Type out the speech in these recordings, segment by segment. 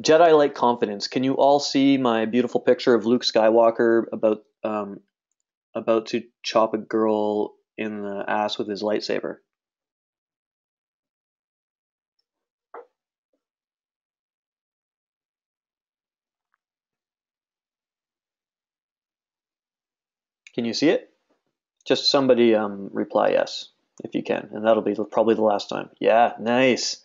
Jedi like confidence. Can you all see my beautiful picture of Luke Skywalker about um, about to chop a girl in the ass with his lightsaber? Can you see it? Just somebody um, reply yes if you can, and that'll be probably the last time. Yeah, nice.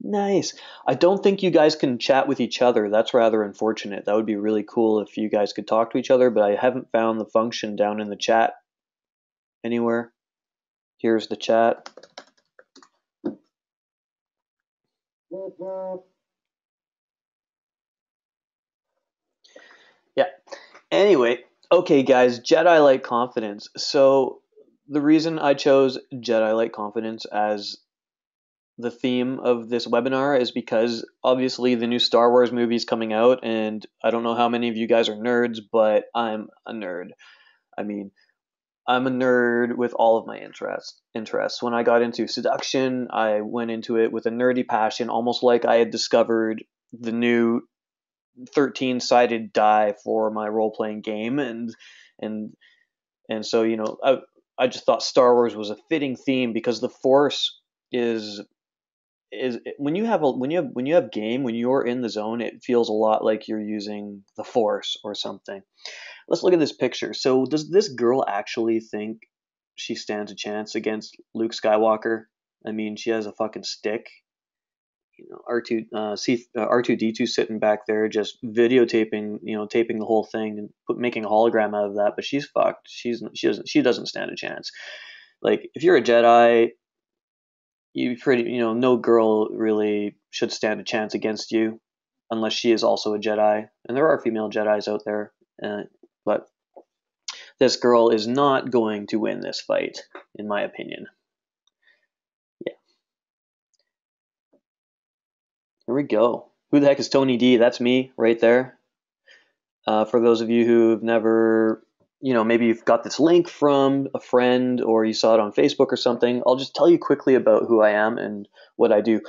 Nice. I don't think you guys can chat with each other. That's rather unfortunate. That would be really cool if you guys could talk to each other, but I haven't found the function down in the chat anywhere. Here's the chat. Yeah. Anyway, okay, guys, Jedi Light confidence. So the reason I chose Jedi Light confidence as the theme of this webinar is because obviously the new Star Wars movie is coming out, and I don't know how many of you guys are nerds, but I'm a nerd. I mean, I'm a nerd with all of my interests. Interests. When I got into seduction, I went into it with a nerdy passion, almost like I had discovered the new 13-sided die for my role-playing game, and and and so you know, I I just thought Star Wars was a fitting theme because the Force is is when you have a when you have when you have game when you're in the zone it feels a lot like you're using the force or something. Let's look at this picture. So does this girl actually think she stands a chance against luke skywalker? I mean she has a fucking stick. You know r2 uh, C, uh, r2d2 sitting back there just videotaping you know taping the whole thing and put, making a hologram out of that but she's fucked. She's she doesn't she doesn't stand a chance. Like if you're a jedi you pretty you know no girl really should stand a chance against you unless she is also a Jedi, and there are female Jedi's out there, uh, but this girl is not going to win this fight, in my opinion. Yeah. Here we go. Who the heck is Tony D? That's me right there. Uh, for those of you who've never you know, maybe you've got this link from a friend or you saw it on Facebook or something. I'll just tell you quickly about who I am and what I do.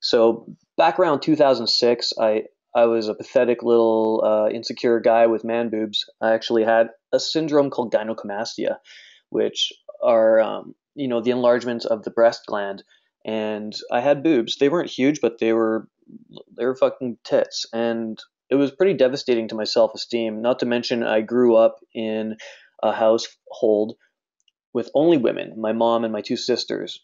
So back around 2006, I I was a pathetic little uh, insecure guy with man boobs. I actually had a syndrome called gynecomastia, which are um, you know the enlargement of the breast gland, and I had boobs. They weren't huge, but they were they were fucking tits, and it was pretty devastating to my self esteem. Not to mention, I grew up in a household with only women, my mom and my two sisters,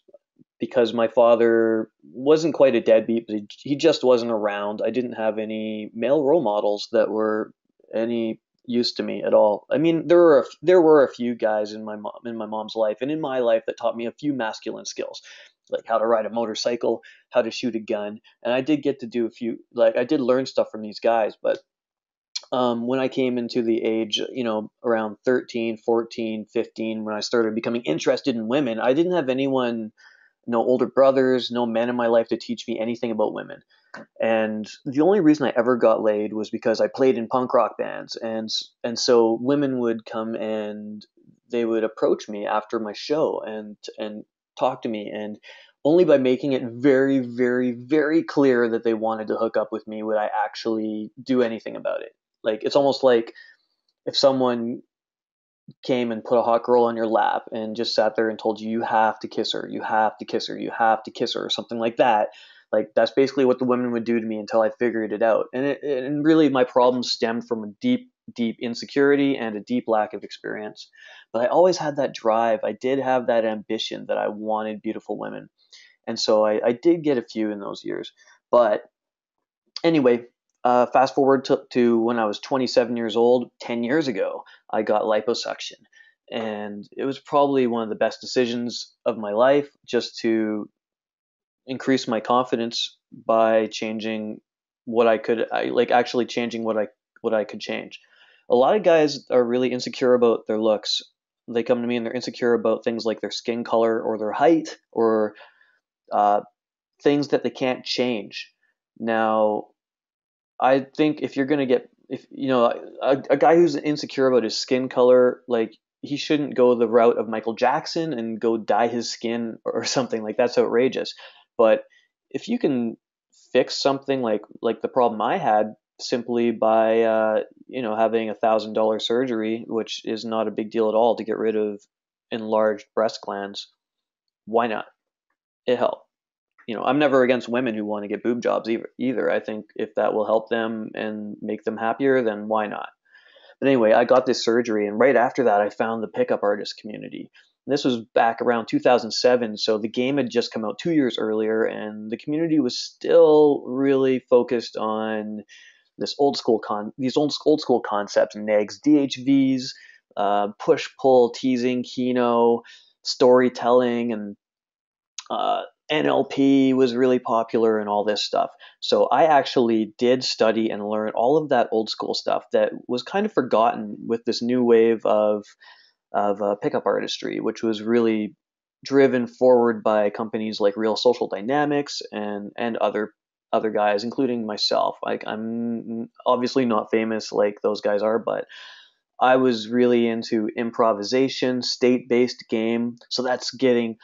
because my father wasn't quite a deadbeat, but he just wasn't around. I didn't have any male role models that were any use to me at all. I mean, there were a, there were a few guys in my mom in my mom's life and in my life that taught me a few masculine skills like how to ride a motorcycle, how to shoot a gun, and I did get to do a few like I did learn stuff from these guys, but um, when I came into the age, you know, around 13, 14, 15, when I started becoming interested in women, I didn't have anyone, no older brothers, no men in my life to teach me anything about women. And the only reason I ever got laid was because I played in punk rock bands, and and so women would come and they would approach me after my show and and talk to me and only by making it very very very clear that they wanted to hook up with me would i actually do anything about it. Like it's almost like if someone came and put a hot girl on your lap and just sat there and told you you have to kiss her you have to kiss her you have to kiss her or something like that like that's basically what the women would do to me until i figured it out and it, and really my problems stemmed from a deep deep insecurity and a deep lack of experience. But I always had that drive. I did have that ambition that I wanted beautiful women. And so I, I did get a few in those years. But anyway, uh, fast forward to, to when I was 27 years old, 10 years ago, I got liposuction. And it was probably one of the best decisions of my life just to increase my confidence by changing what I could, I, like actually changing what I what I could change a lot of guys are really insecure about their looks. They come to me and they're insecure about things like their skin color or their height or uh, things that they can't change. Now, I think if you're gonna get if you know a, a guy who's insecure about his skin color, like he shouldn't go the route of Michael Jackson and go dye his skin or something like that's outrageous. But if you can fix something like like the problem I had simply by uh, you know having a thousand dollar surgery, which is not a big deal at all to get rid of enlarged breast glands. Why not? It helped. You know, I'm never against women who want to get boob jobs either. Either I think if that will help them and make them happier, then why not? But anyway, I got this surgery, and right after that, I found the pickup artist community. This was back around 2007, so the game had just come out two years earlier, and the community was still really focused on this old school con these old old school concepts, negs, DHVs, uh, push pull, teasing, kino, storytelling, and uh, NLP was really popular and all this stuff. So I actually did study and learn all of that old school stuff that was kind of forgotten with this new wave of of uh, pickup artistry, which was really driven forward by companies like Real Social Dynamics and and other other guys, including myself. Like I'm obviously not famous like those guys are, but I was really into improvisation, state-based game. So that's getting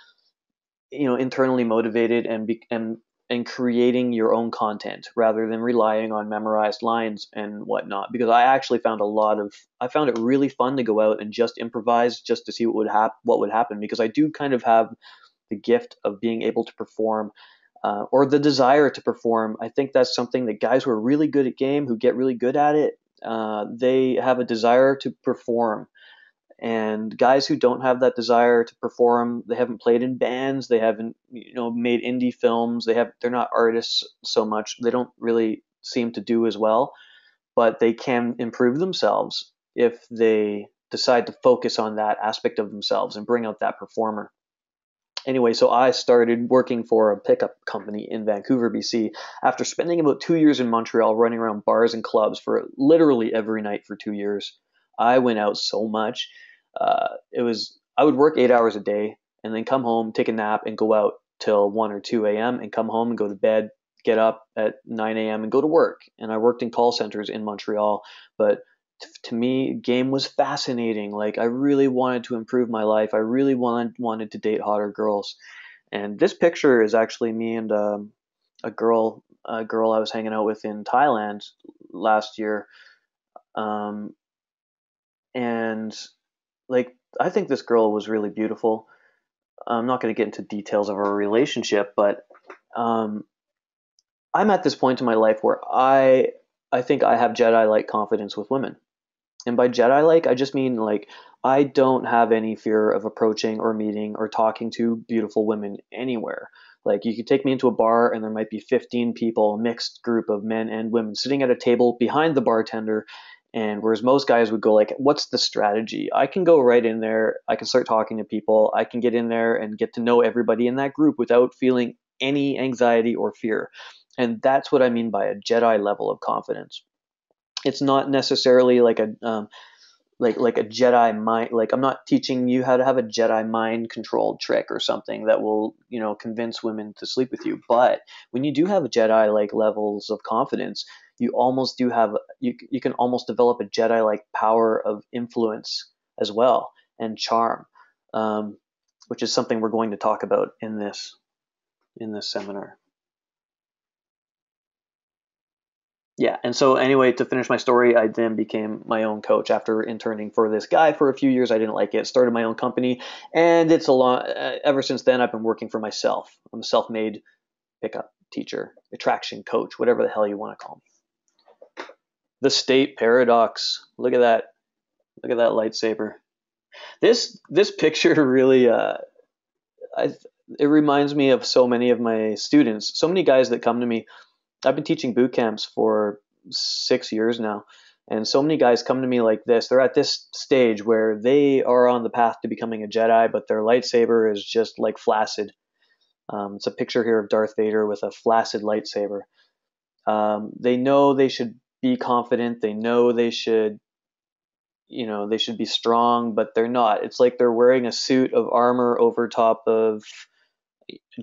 you know internally motivated and be, and and creating your own content rather than relying on memorized lines and whatnot. Because I actually found a lot of I found it really fun to go out and just improvise just to see what would happen what would happen because I do kind of have the gift of being able to perform uh, or the desire to perform. I think that's something that guys who are really good at game who get really good at it uh, they have a desire to perform and guys who don't have that desire to perform they haven't played in bands they haven't you know made indie films they have they're not artists so much they don't really seem to do as well but they can improve themselves if they decide to focus on that aspect of themselves and bring out that performer. Anyway so i started working for a pickup company in vancouver bc after spending about two years in montreal running around bars and clubs for literally every night for two years I went out so much. Uh, it was I would work eight hours a day and then come home, take a nap, and go out till one or two a.m. and come home and go to bed, get up at 9 a.m. and go to work. And I worked in call centers in Montreal, but t- to me, game was fascinating. Like I really wanted to improve my life. I really wanted wanted to date hotter girls. And this picture is actually me and um, a girl, a girl I was hanging out with in Thailand last year. Um, and like I think this girl was really beautiful. I'm not going to get into details of our relationship, but um, I'm at this point in my life where I I think I have Jedi like confidence with women. And by Jedi like, I just mean like I don't have any fear of approaching or meeting or talking to beautiful women anywhere. Like you could take me into a bar and there might be 15 people, a mixed group of men and women sitting at a table behind the bartender and whereas most guys would go like, what's the strategy? I can go right in there. I can start talking to people. I can get in there and get to know everybody in that group without feeling any anxiety or fear. And that's what I mean by a Jedi level of confidence. It's not necessarily like a um, like like a Jedi mind. Like I'm not teaching you how to have a Jedi mind controlled trick or something that will you know convince women to sleep with you. But when you do have a Jedi like levels of confidence, you almost do have you you can almost develop a Jedi like power of influence as well and charm, um, which is something we're going to talk about in this in this seminar. Yeah, and so anyway, to finish my story, I then became my own coach after interning for this guy for a few years. I didn't like it. Started my own company, and it's a lot. Uh, ever since then, I've been working for myself. I'm a self-made pickup teacher, attraction coach, whatever the hell you want to call me the state paradox. Look at that. Look at that lightsaber. This this picture really uh, I it reminds me of so many of my students. So many guys that come to me. I've been teaching boot camps for 6 years now. And so many guys come to me like this. They're at this stage where they are on the path to becoming a Jedi, but their lightsaber is just like flaccid. Um, it's a picture here of Darth Vader with a flaccid lightsaber. Um, they know they should be confident. They know they should, you know, they should be strong, but they're not. It's like they're wearing a suit of armor over top of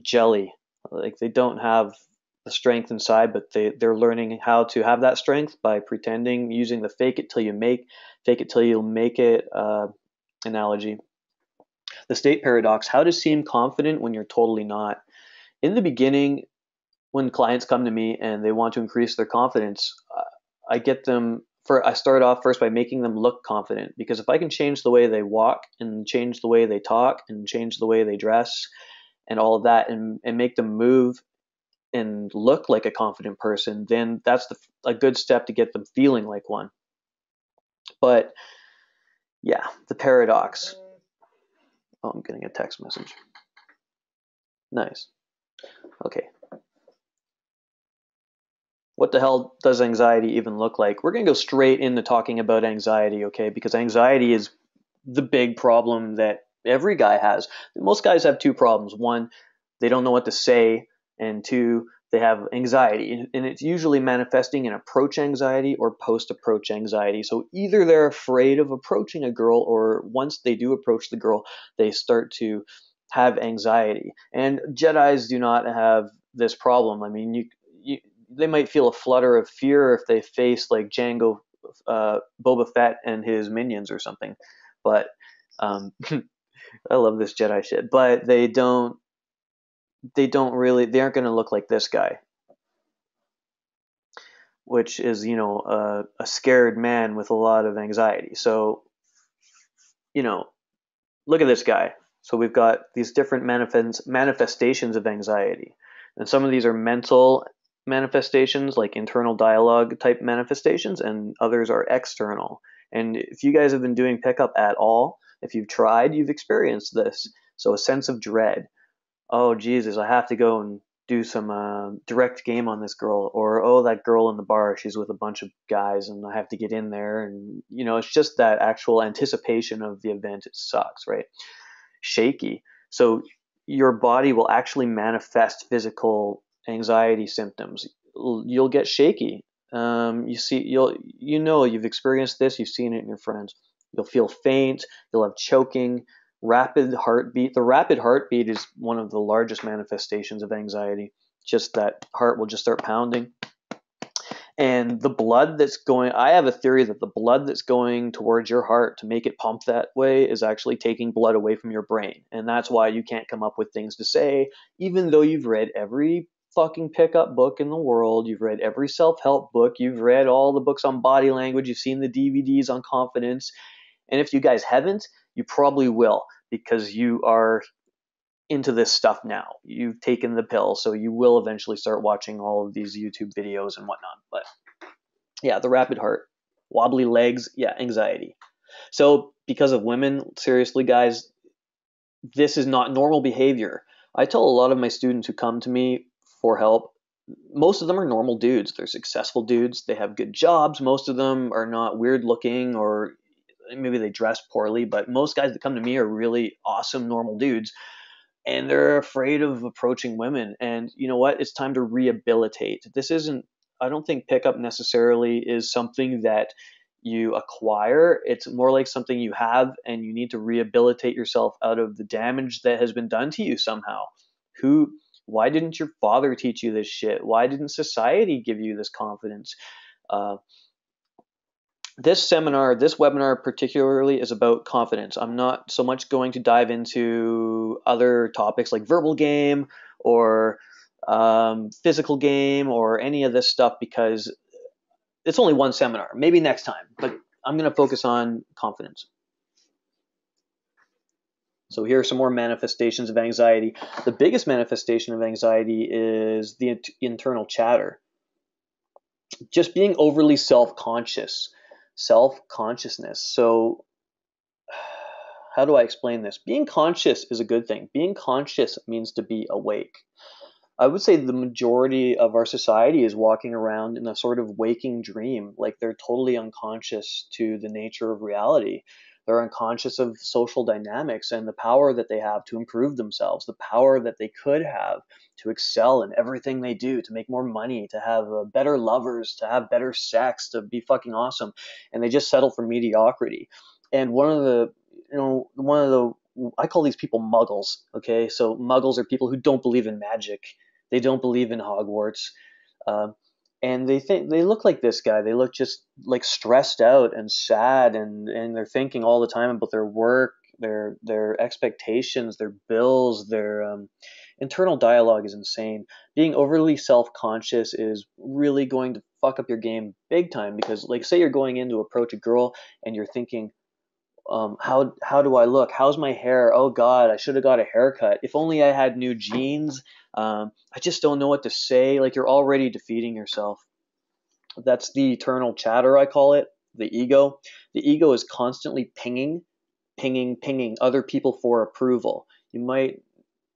jelly. Like they don't have the strength inside, but they, they're learning how to have that strength by pretending, using the fake it till you make, fake it till you make it uh, analogy. The state paradox how to seem confident when you're totally not. In the beginning, when clients come to me and they want to increase their confidence, I get them for I start off first by making them look confident because if I can change the way they walk and change the way they talk and change the way they dress and all of that and, and make them move and look like a confident person, then that's the, a good step to get them feeling like one. But yeah, the paradox. Oh, I'm getting a text message. Nice. Okay. What the hell does anxiety even look like? We're going to go straight into talking about anxiety, okay? Because anxiety is the big problem that every guy has. Most guys have two problems. One, they don't know what to say, and two, they have anxiety. And it's usually manifesting in approach anxiety or post approach anxiety. So either they're afraid of approaching a girl, or once they do approach the girl, they start to have anxiety. And Jedi's do not have this problem. I mean, you, you they might feel a flutter of fear if they face like Jango, uh, Boba Fett and his minions or something. But um, I love this Jedi shit. But they don't. They don't really. They aren't going to look like this guy, which is you know a, a scared man with a lot of anxiety. So, you know, look at this guy. So we've got these different manifest, manifestations of anxiety. And some of these are mental manifestations, like internal dialogue type manifestations, and others are external. And if you guys have been doing pickup at all, if you've tried, you've experienced this. So a sense of dread. Oh, Jesus, I have to go and do some uh, direct game on this girl. Or, oh, that girl in the bar, she's with a bunch of guys and I have to get in there. And, you know, it's just that actual anticipation of the event. It sucks, right? Shaky. So your body will actually manifest physical anxiety symptoms. You'll get shaky. Um, you see, you'll you know you've experienced this. You've seen it in your friends. You'll feel faint. You'll have choking, rapid heartbeat. The rapid heartbeat is one of the largest manifestations of anxiety. Just that heart will just start pounding. And the blood that's going, I have a theory that the blood that's going towards your heart to make it pump that way is actually taking blood away from your brain. And that's why you can't come up with things to say, even though you've read every fucking pickup book in the world. You've read every self help book. You've read all the books on body language. You've seen the DVDs on confidence. And if you guys haven't, you probably will because you are into this stuff now. You've taken the pill, so you will eventually start watching all of these YouTube videos and whatnot. But yeah, the rapid heart, wobbly legs, yeah, anxiety. So because of women, seriously, guys, this is not normal behavior. I tell a lot of my students who come to me for help. Most of them are normal dudes. They're successful dudes. They have good jobs. Most of them are not weird looking or maybe they dress poorly, but most guys that come to me are really awesome, normal dudes. And they're afraid of approaching women. And you know what? It's time to rehabilitate. This isn't, I don't think pickup necessarily is something that you acquire. It's more like something you have, and you need to rehabilitate yourself out of the damage that has been done to you somehow. Who why didn't your father teach you this shit? Why didn't society give you this confidence? Uh, this seminar, this webinar particularly is about confidence. I'm not so much going to dive into other topics like verbal game or um, physical game or any of this stuff because it's only one seminar. Maybe next time, but I'm going to focus on confidence. So here are some more manifestations of anxiety. The biggest manifestation of anxiety is the internal chatter. Just being overly self-conscious, self-consciousness. So how do I explain this? Being conscious is a good thing. Being conscious means to be awake. I would say the majority of our society is walking around in a sort of waking dream, like they're totally unconscious to the nature of reality. They're unconscious of social dynamics and the power that they have to improve themselves, the power that they could have to excel in everything they do, to make more money, to have uh, better lovers, to have better sex, to be fucking awesome. And they just settle for mediocrity. And one of the, you know, one of the, I call these people muggles, okay? So muggles are people who don't believe in magic, they don't believe in Hogwarts. Uh, and they think they look like this guy. They look just like stressed out and sad, and and they're thinking all the time about their work, their their expectations, their bills, their um, internal dialogue is insane. Being overly self-conscious is really going to fuck up your game big time because like say you're going in to approach a girl and you're thinking um, how how do I look? How's my hair? Oh God, I should have got a haircut. If only I had new jeans. Um, I just don't know what to say. Like you're already defeating yourself. That's the eternal chatter, I call it, the ego. The ego is constantly pinging, pinging, pinging other people for approval. You might,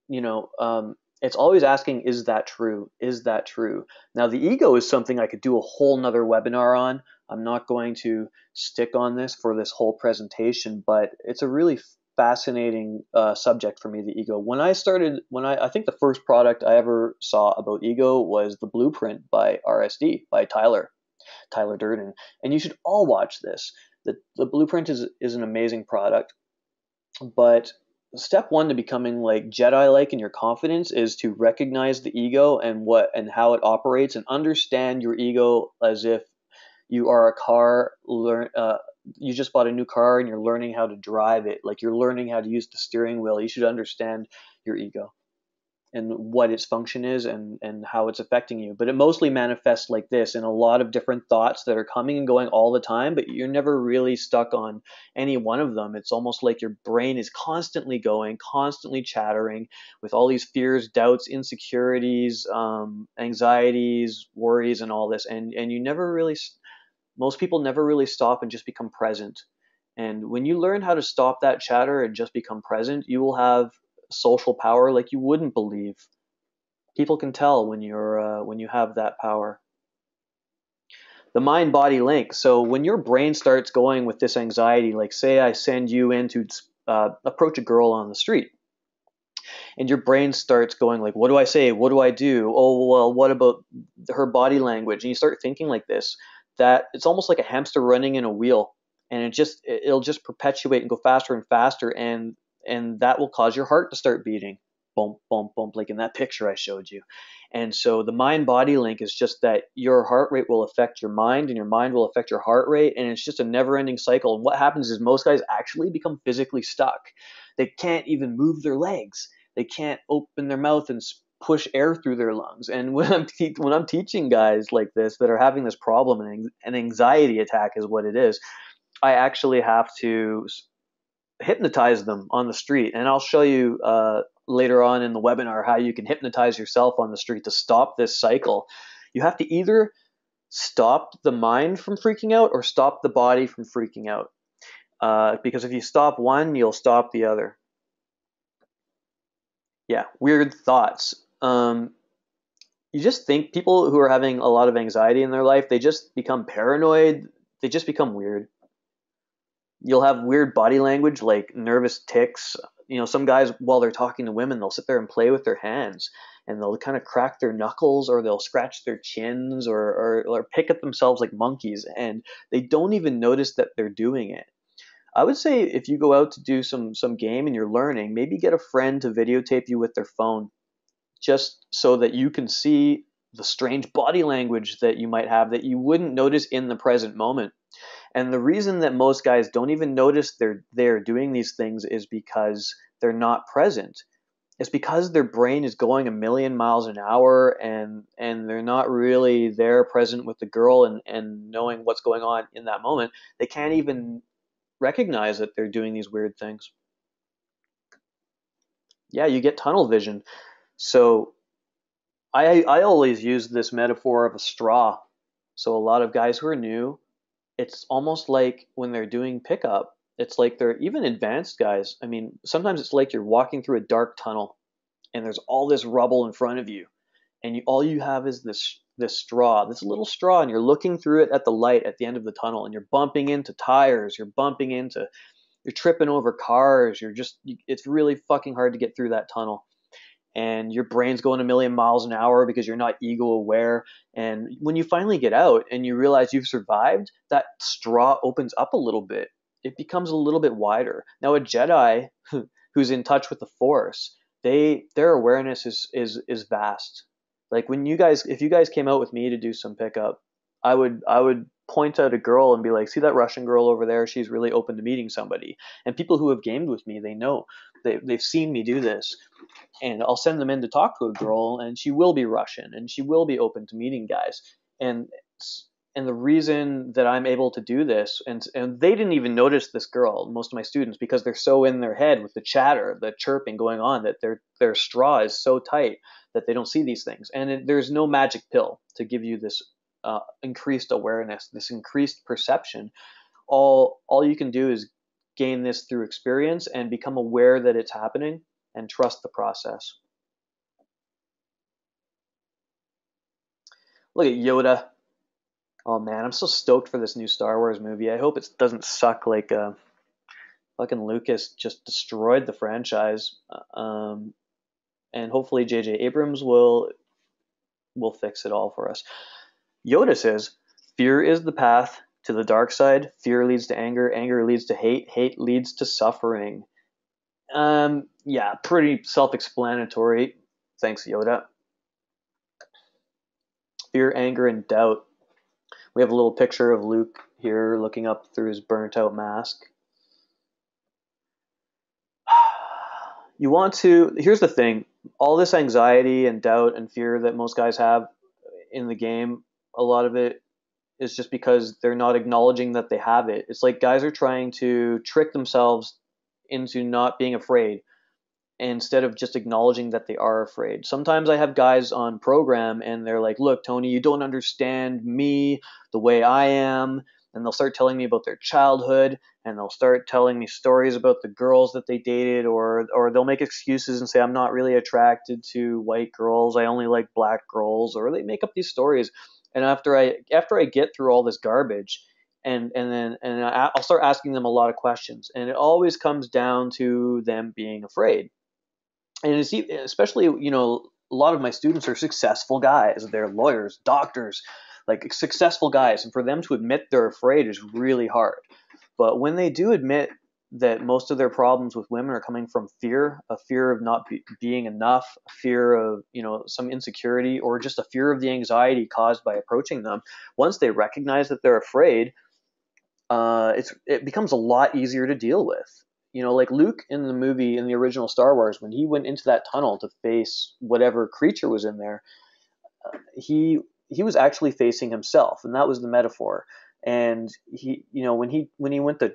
you know, um, it's always asking, is that true? Is that true? Now, the ego is something I could do a whole nother webinar on. I'm not going to stick on this for this whole presentation, but it's a really fascinating uh, subject for me, the ego. When I started, when I, I think the first product I ever saw about ego was the Blueprint by RSD, by Tyler, Tyler Durden. And you should all watch this. The, the Blueprint is, is an amazing product, but step one to becoming like Jedi like in your confidence is to recognize the ego and what and how it operates and understand your ego as if you are a car learn uh, you just bought a new car and you're learning how to drive it like you're learning how to use the steering wheel you should understand your ego and what its function is and, and how it's affecting you. But it mostly manifests like this in a lot of different thoughts that are coming and going all the time, but you're never really stuck on any one of them. It's almost like your brain is constantly going, constantly chattering with all these fears, doubts, insecurities, um, anxieties, worries, and all this. And, and you never really, most people never really stop and just become present. And when you learn how to stop that chatter and just become present, you will have social power like you wouldn't believe. People can tell when you're uh, when you have that power. The mind body link. So when your brain starts going with this anxiety, like say I send you in to uh, approach a girl on the street, and your brain starts going like, what do I say? What do I do? Oh well, what about her body language? And you start thinking like this. That it's almost like a hamster running in a wheel and it just it'll just perpetuate and go faster and faster and and that will cause your heart to start beating. Bump bump bump like in that picture i showed you. And so the mind body link is just that your heart rate will affect your mind and your mind will affect your heart rate and it's just a never ending cycle. And what happens is most guys actually become physically stuck. They can't even move their legs. They can't open their mouth and push air through their lungs and when i'm te- when i'm teaching guys like this that are having this problem and an anxiety attack is what it is i actually have to hypnotize them on the street. And I'll show you uh, later on in the webinar how you can hypnotize yourself on the street to stop this cycle. You have to either stop the mind from freaking out or stop the body from freaking out. Uh, because if you stop one, you'll stop the other. Yeah, weird thoughts. Um, you just think people who are having a lot of anxiety in their life, they just become paranoid. They just become weird you'll have weird body language like nervous ticks. You know, some guys while they're talking to women, they'll sit there and play with their hands and they'll kind of crack their knuckles or they'll scratch their chins or, or, or pick at themselves like monkeys and they don't even notice that they're doing it. I would say if you go out to do some some game and you're learning, maybe get a friend to videotape you with their phone just so that you can see the strange body language that you might have that you wouldn't notice in the present moment. And the reason that most guys don't even notice they're they're doing these things is because they're not present. It's because their brain is going a million miles an hour and and they're not really there present with the girl and, and knowing what's going on in that moment. They can't even recognize that they're doing these weird things. Yeah, you get tunnel vision. So I I always use this metaphor of a straw. So a lot of guys who are new, it's almost like when they're doing pickup, it's like they're even advanced guys. I mean, sometimes it's like you're walking through a dark tunnel and there's all this rubble in front of you and you, all you have is this this straw, this little straw and you're looking through it at the light at the end of the tunnel and you're bumping into tires, you're bumping into you're tripping over cars, you're just it's really fucking hard to get through that tunnel and your brain's going a million miles an hour because you're not ego aware. And when you finally get out and you realize you've survived, that straw opens up a little bit. It becomes a little bit wider. Now, a Jedi who's in touch with the Force, they their awareness is is is vast. Like when you guys, if you guys came out with me to do some pickup, I would I would point at a girl and be like, "See that Russian girl over there? She's really open to meeting somebody." And people who have gamed with me, they know they they've seen me do this, and I'll send them in to talk to a girl, and she will be Russian, and she will be open to meeting guys, and and the reason that I'm able to do this, and and they didn't even notice this girl, most of my students, because they're so in their head with the chatter, the chirping going on, that their their straw is so tight that they don't see these things. And it, there's no magic pill to give you this uh, increased awareness, this increased perception. All all you can do is gain this through experience and become aware that it's happening and trust the process. Look at Yoda. Oh man, I'm so stoked for this new Star Wars movie. I hope it doesn't suck like uh, fucking Lucas just destroyed the franchise. Uh, um, and hopefully J.J. Abrams will will fix it all for us. Yoda says, Fear is the path to the dark side. Fear leads to anger. Anger leads to hate. Hate leads to suffering. Um, yeah, pretty self explanatory. Thanks, Yoda. Fear, anger, and doubt. We have a little picture of Luke here looking up through his burnt out mask. You want to, here's the thing all this anxiety and doubt and fear that most guys have in the game a lot of it is just because they're not acknowledging that they have it. It's like guys are trying to trick themselves into not being afraid instead of just acknowledging that they are afraid. Sometimes I have guys on program and they're like, "Look, Tony, you don't understand me the way I am." And they'll start telling me about their childhood and they'll start telling me stories about the girls that they dated or or they'll make excuses and say I'm not really attracted to white girls. I only like black girls or they make up these stories and after I after I get through all this garbage, and and then and I'll start asking them a lot of questions, and it always comes down to them being afraid. And it's especially you know a lot of my students are successful guys. They're lawyers, doctors, like successful guys, and for them to admit they're afraid is really hard. But when they do admit that most of their problems with women are coming from fear, a fear of not be, being enough, fear of you know some insecurity, or just a fear of the anxiety caused by approaching them. Once they recognize that they're afraid, uh, it's it becomes a lot easier to deal with. You know, like Luke in the movie in the original Star Wars, when he went into that tunnel to face whatever creature was in there, uh, he he was actually facing himself, and that was the metaphor. And he, you know, when he when he went to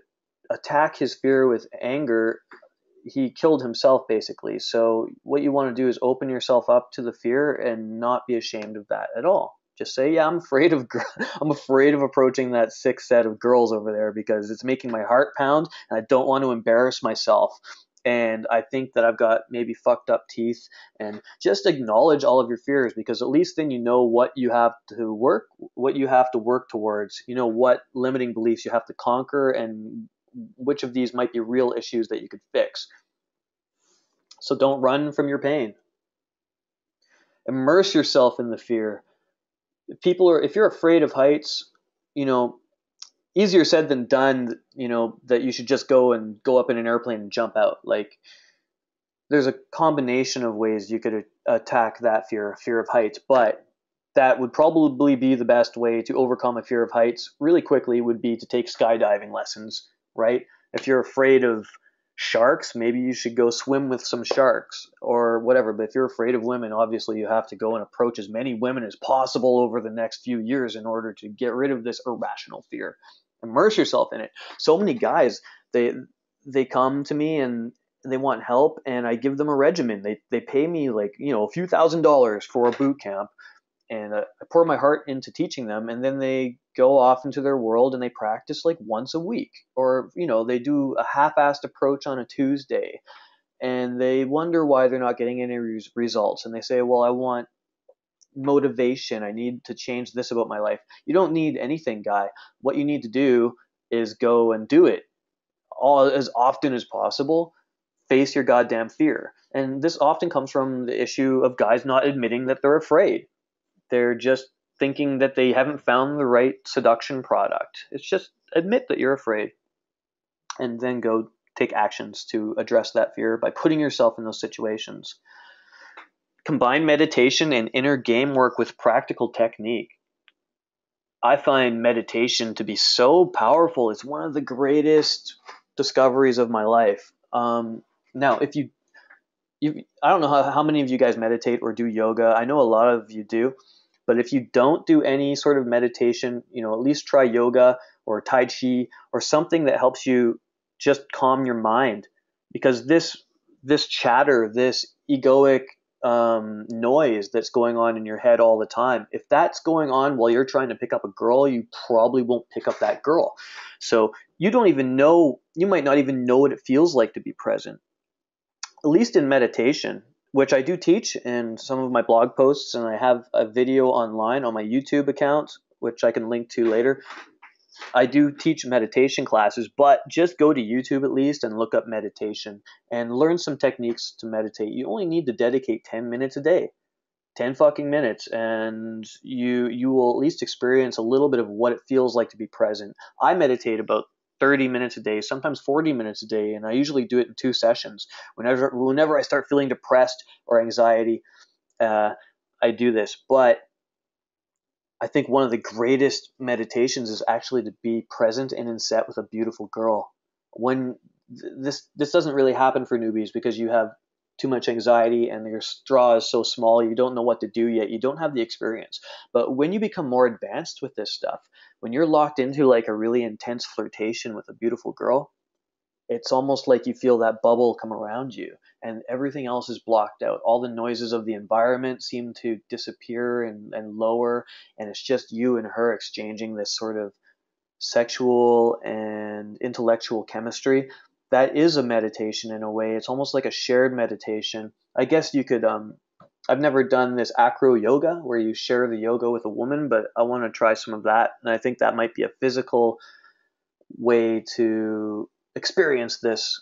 attack his fear with anger, he killed himself basically. So what you want to do is open yourself up to the fear and not be ashamed of that at all. Just say, yeah, I'm afraid of I'm afraid of approaching that sick set of girls over there because it's making my heart pound and I don't want to embarrass myself and I think that I've got maybe fucked up teeth and just acknowledge all of your fears because at least then you know what you have to work what you have to work towards you know what limiting beliefs you have to conquer and which of these might be real issues that you could fix. So don't run from your pain. Immerse yourself in the fear. If people are if you're afraid of heights, you know, easier said than done, you know, that you should just go and go up in an airplane and jump out. Like there's a combination of ways you could attack that fear, fear of heights, but that would probably be the best way to overcome a fear of heights really quickly would be to take skydiving lessons right? If you're afraid of sharks, maybe you should go swim with some sharks or whatever. But if you're afraid of women, obviously you have to go and approach as many women as possible over the next few years in order to get rid of this irrational fear. Immerse yourself in it. So many guys, they they come to me and they want help and I give them a regimen. They they pay me like, you know, a few thousand dollars for a boot camp and uh, I pour my heart into teaching them, and then they go off into their world and they practice like once a week, or you know they do a half-assed approach on a Tuesday, and they wonder why they're not getting any results, and they say, well, I want motivation. I need to change this about my life. You don't need anything, guy. What you need to do is go and do it all as often as possible. Face your goddamn fear. And this often comes from the issue of guys not admitting that they're afraid they're just thinking that they haven't found the right seduction product. It's just admit that you're afraid and then go take actions to address that fear by putting yourself in those situations. Combine meditation and inner game work with practical technique. I find meditation to be so powerful. It's one of the greatest discoveries of my life. Um, now, if you, you, I don't know how, how many of you guys meditate or do yoga. I know a lot of you do, but if you don't do any sort of meditation, you know, at least try yoga or Tai Chi or something that helps you just calm your mind, because this this chatter, this egoic um, noise that's going on in your head all the time. If that's going on while you're trying to pick up a girl, you probably won't pick up that girl. So you don't even know, you might not even know what it feels like to be present. At least in meditation, which I do teach in some of my blog posts, and I have a video online on my YouTube account, which I can link to later. I do teach meditation classes, but just go to YouTube at least and look up meditation and learn some techniques to meditate. You only need to dedicate 10 minutes a day. 10 fucking minutes and you you will at least experience a little bit of what it feels like to be present. I meditate about 30 minutes a day, sometimes 40 minutes a day, and I usually do it in two sessions. Whenever whenever I start feeling depressed or anxiety, uh, I do this. But I think one of the greatest meditations is actually to be present and in set with a beautiful girl. When this this doesn't really happen for newbies because you have too much anxiety and your straw is so small you don't know what to do yet you don't have the experience but when you become more advanced with this stuff when you're locked into like a really intense flirtation with a beautiful girl it's almost like you feel that bubble come around you and everything else is blocked out. All the noises of the environment seem to disappear and, and lower, and it's just you and her exchanging this sort of sexual and intellectual chemistry. That is a meditation in a way. It's almost like a shared meditation. I guess you could. Um, I've never done this acro yoga where you share the yoga with a woman, but I want to try some of that, and I think that might be a physical way to experience this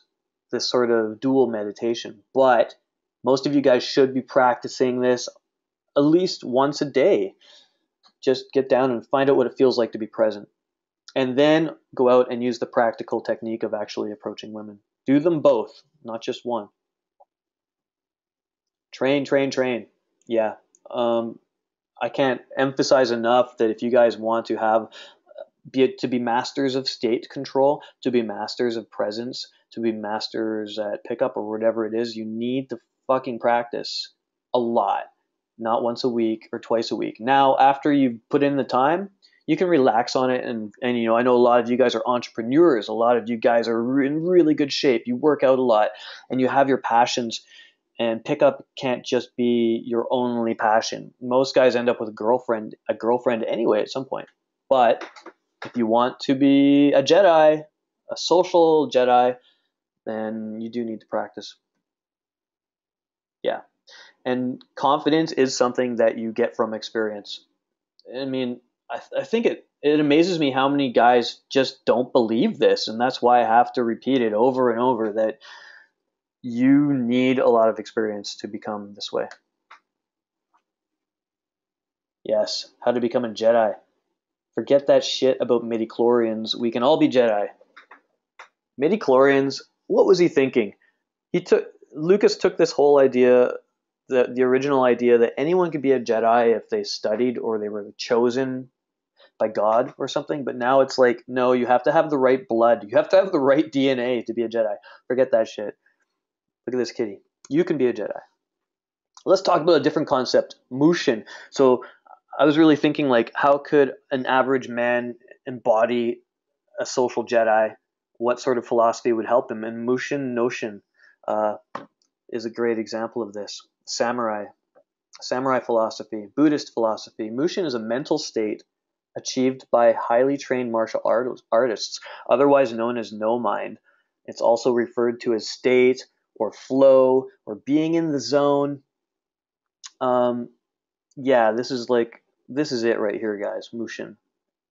this sort of dual meditation. But most of you guys should be practicing this at least once a day. Just get down and find out what it feels like to be present. And then go out and use the practical technique of actually approaching women. Do them both, not just one. Train, train, train. Yeah. Um, I can't emphasize enough that if you guys want to have be it to be masters of state control, to be masters of presence, to be masters at pickup or whatever it is, you need to fucking practice a lot, not once a week or twice a week. Now, after you've put in the time, you can relax on it and and you know I know a lot of you guys are entrepreneurs a lot of you guys are in really good shape you work out a lot and you have your passions and pickup can't just be your only passion most guys end up with a girlfriend a girlfriend anyway at some point but if you want to be a Jedi, a social Jedi, then you do need to practice. Yeah. And confidence is something that you get from experience. I mean, I, th- I think it, it amazes me how many guys just don't believe this. And that's why I have to repeat it over and over that you need a lot of experience to become this way. Yes, how to become a Jedi. Forget that shit about midi-chlorians. We can all be Jedi. Midi-chlorians, what was he thinking? He took Lucas took this whole idea, the the original idea that anyone could be a Jedi if they studied or they were chosen by God or something, but now it's like, no, you have to have the right blood. You have to have the right DNA to be a Jedi. Forget that shit. Look at this kitty. You can be a Jedi. Let's talk about a different concept, Mushin. So I was really thinking like, how could an average man embody a social Jedi? What sort of philosophy would help him? And Mushin Noshin uh, is a great example of this. Samurai, samurai philosophy, Buddhist philosophy. Mushin is a mental state achieved by highly trained martial art- artists, otherwise known as no mind. It's also referred to as state or flow or being in the zone. Um, yeah, this is like this is it right here, guys. Mushin,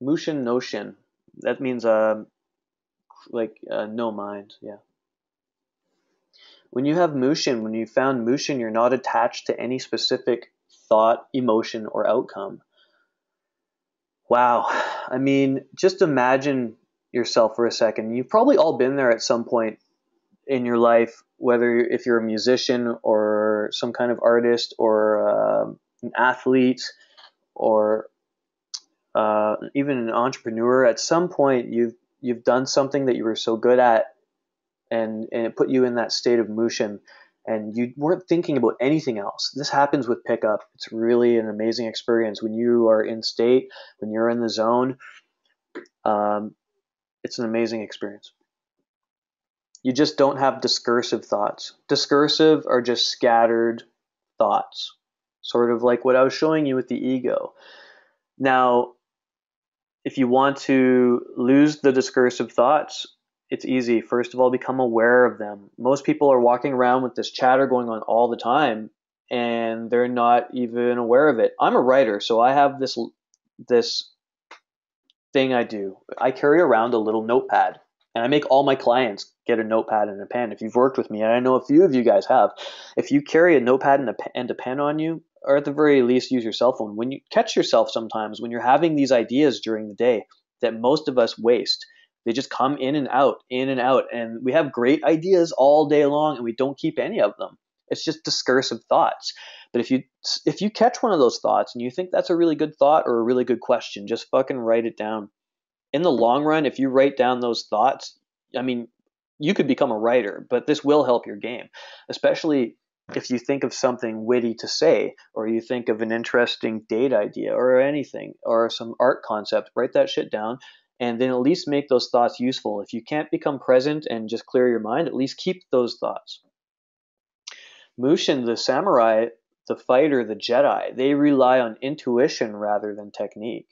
Mushin Noshin. That means uh, like uh, no mind. Yeah. When you have Mushin, when you found Mushin, you're not attached to any specific thought, emotion, or outcome. Wow. I mean, just imagine yourself for a second. You've probably all been there at some point in your life, whether if you're a musician or some kind of artist or uh, an athlete or uh, even an entrepreneur, at some point you've you've done something that you were so good at, and and it put you in that state of motion, and you weren't thinking about anything else. This happens with pickup. It's really an amazing experience when you are in state, when you're in the zone. Um, it's an amazing experience. You just don't have discursive thoughts. Discursive are just scattered thoughts, sort of like what I was showing you with the ego. Now, if you want to lose the discursive thoughts, it's easy. First of all, become aware of them. Most people are walking around with this chatter going on all the time and they're not even aware of it. I'm a writer, so I have this this thing I do. I carry around a little notepad and I make all my clients get a notepad and a pen. If you've worked with me, and I know a few of you guys have, if you carry a notepad and a, and a pen on you, or at the very least use your cell phone, when you catch yourself sometimes when you're having these ideas during the day that most of us waste, they just come in and out, in and out, and we have great ideas all day long, and we don't keep any of them. It's just discursive thoughts. But if you if you catch one of those thoughts and you think that's a really good thought or a really good question, just fucking write it down. In the long run, if you write down those thoughts, I mean, you could become a writer, but this will help your game, especially if you think of something witty to say, or you think of an interesting date idea, or anything, or some art concept, write that shit down, and then at least make those thoughts useful. If you can't become present and just clear your mind, at least keep those thoughts. Mushin, the samurai, the fighter, the Jedi, they rely on intuition rather than technique.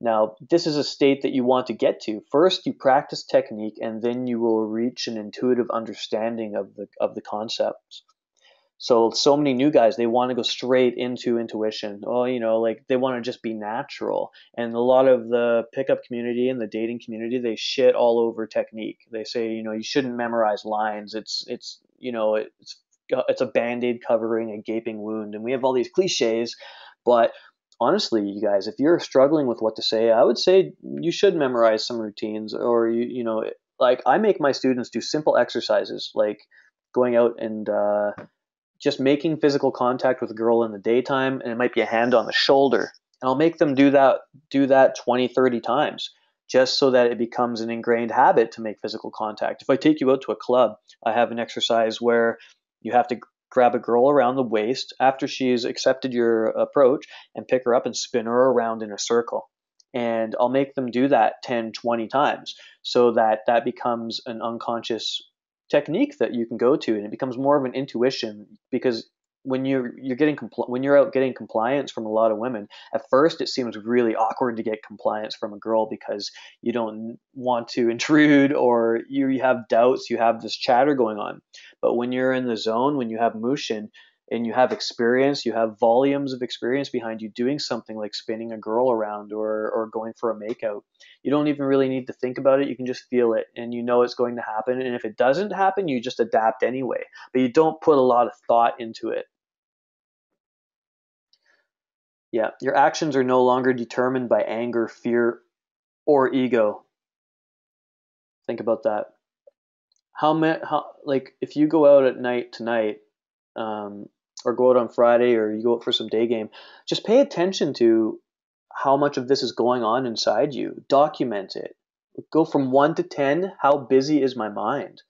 Now, this is a state that you want to get to. First, you practice technique, and then you will reach an intuitive understanding of the of the concepts. So, so many new guys they want to go straight into intuition. Oh, you know, like they want to just be natural. And a lot of the pickup community and the dating community they shit all over technique. They say, you know, you shouldn't memorize lines. It's it's you know it's it's a band-aid covering a gaping wound and we have all these cliches but honestly you guys if you're struggling with what to say i would say you should memorize some routines or you you know like i make my students do simple exercises like going out and uh, just making physical contact with a girl in the daytime and it might be a hand on the shoulder and i'll make them do that do that 20 30 times just so that it becomes an ingrained habit to make physical contact if i take you out to a club i have an exercise where you have to grab a girl around the waist after she's accepted your approach and pick her up and spin her around in a circle. And I'll make them do that 10, 20 times so that that becomes an unconscious technique that you can go to and it becomes more of an intuition because when you're you're getting compl- when you're out getting compliance from a lot of women at first it seems really awkward to get compliance from a girl because you don't want to intrude or you, you have doubts you have this chatter going on. But when you're in the zone when you have Mushin and you have experience you have volumes of experience behind you doing something like spinning a girl around or or going for a makeout you don't even really need to think about it you can just feel it and you know it's going to happen and if it doesn't happen you just adapt anyway but you don't put a lot of thought into it yeah, your actions are no longer determined by anger, fear, or ego. Think about that. How many, how, like, if you go out at night tonight, um, or go out on Friday, or you go out for some day game, just pay attention to how much of this is going on inside you. Document it. Go from one to 10. How busy is my mind?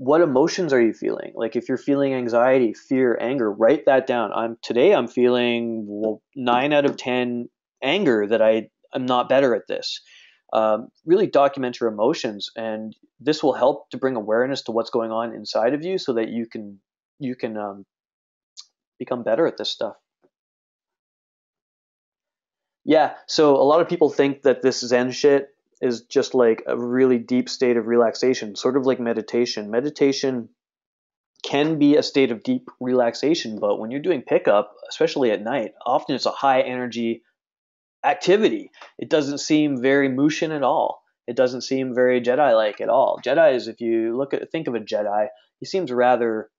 what emotions are you feeling? Like if you're feeling anxiety, fear, anger, write that down. I'm today I'm feeling well, nine out of ten anger that I I am not better at this. Um, really document your emotions, and this will help to bring awareness to what's going on inside of you, so that you can you can um, become better at this stuff. Yeah, so a lot of people think that this Zen shit is just like a really deep state of relaxation, sort of like meditation. Meditation can be a state of deep relaxation, but when you're doing pickup, especially at night, often it's a high energy activity. It doesn't seem very Mushin at all. It doesn't seem very Jedi like at all. Jedi is, if you look at think of a Jedi, he seems rather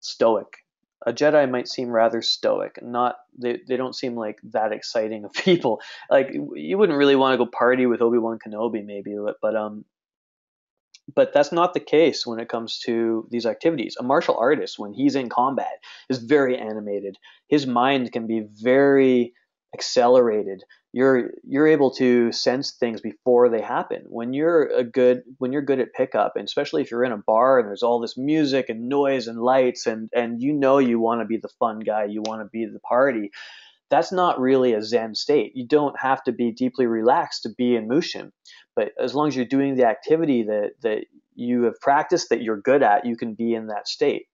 stoic a Jedi might seem rather stoic. Not they, they don't seem like that exciting of people. Like you wouldn't really want to go party with Obi Wan Kenobi, maybe, but, um, but that's not the case when it comes to these activities. A martial artist, when he's in combat, is very animated. His mind can be very accelerated. You're you're able to sense things before they happen. When you're a good when you're good at pickup and especially if you're in a bar and there's all this music and noise and lights and and you know you want to be the fun guy you want to be the party that's not really a zen state. You don't have to be deeply relaxed to be in mushin but as long as you're doing the activity that that you have practiced that you're good at you can be in that state.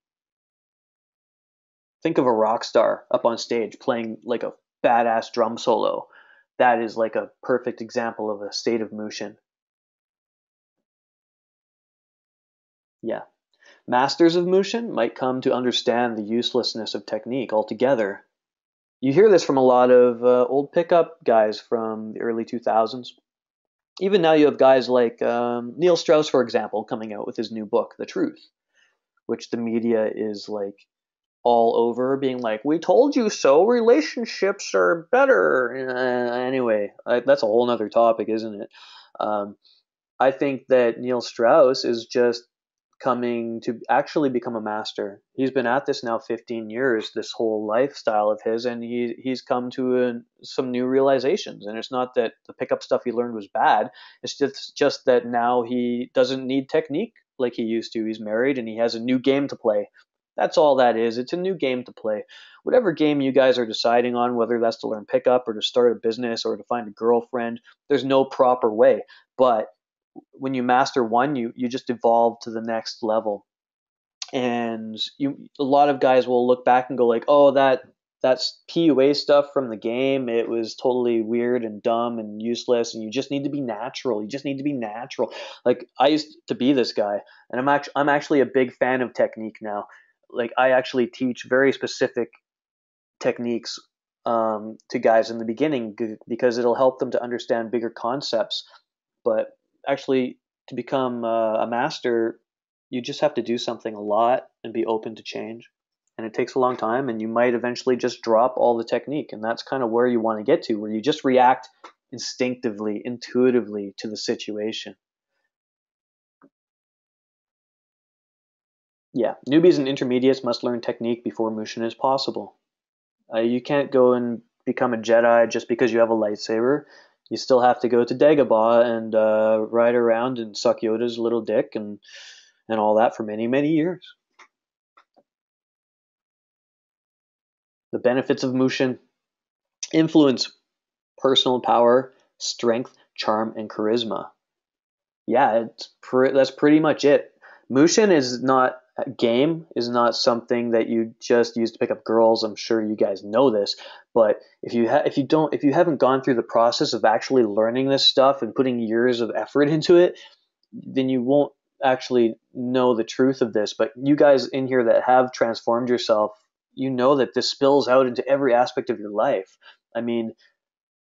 Think of a rock star up on stage playing like a badass drum solo that is like a perfect example of a state of Mushin. Yeah. Masters of Mushin might come to understand the uselessness of technique altogether. You hear this from a lot of uh, old pickup guys from the early 2000s. Even now, you have guys like um, Neil Strauss, for example, coming out with his new book, The Truth, which the media is like all over being like we told you so relationships are better. Uh, anyway I, that's a whole nother topic isn't it? Um, i think that neil strauss is just coming to actually become a master. He's been at this now 15 years this whole lifestyle of his and he, he's come to a, some new realizations. And it's not that the pickup stuff he learned was bad it's just, just that now he doesn't need technique like he used to. He's married and he has a new game to play that's all that is. It's a new game to play. Whatever game you guys are deciding on, whether that's to learn pickup or to start a business or to find a girlfriend, there's no proper way. But when you master one, you you just evolve to the next level. And you a lot of guys will look back and go like, "Oh, that that's PUA stuff from the game. It was totally weird and dumb and useless. And you just need to be natural. You just need to be natural. Like I used to be this guy, and I'm actually I'm actually a big fan of technique now like I actually teach very specific techniques um, to guys in the beginning because it'll help them to understand bigger concepts. But actually, to become uh, a master, you just have to do something a lot and be open to change. And it takes a long time, and you might eventually just drop all the technique. And that's kind of where you want to get to, where you just react instinctively, intuitively to the situation. Yeah, newbies and intermediates must learn technique before Mushin is possible. Uh, you can't go and become a Jedi just because you have a lightsaber. You still have to go to Dagobah and uh, ride around and suck Yoda's little dick and and all that for many many years. The benefits of Mushin: influence, personal power, strength, charm, and charisma. Yeah, it's pre- that's pretty much it. Mushin is not game is not something that you just use to pick up girls. I'm sure you guys know this, but if you ha- if you don't if you haven't gone through the process of actually learning this stuff and putting years of effort into it, then you won't actually know the truth of this. But you guys in here that have transformed yourself, you know that this spills out into every aspect of your life. I mean,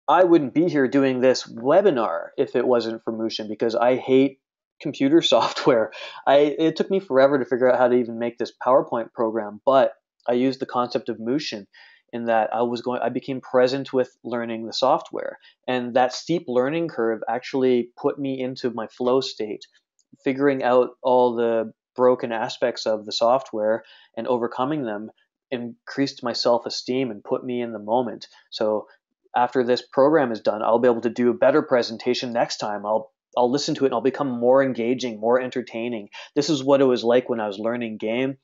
I wouldn't be here doing this webinar if it wasn't for Mushin because I hate computer software. I it took me forever to figure out how to even make this PowerPoint program, but I used the concept of Mushin in that I was going I became present with learning the software. And that steep learning curve actually put me into my flow state, figuring out all the broken aspects of the software and overcoming them increased my self-esteem and put me in the moment. So after this program is done, I'll be able to do a better presentation next time. I'll I'll listen to it and I'll become more engaging, more entertaining. This is what it was like when I was learning game.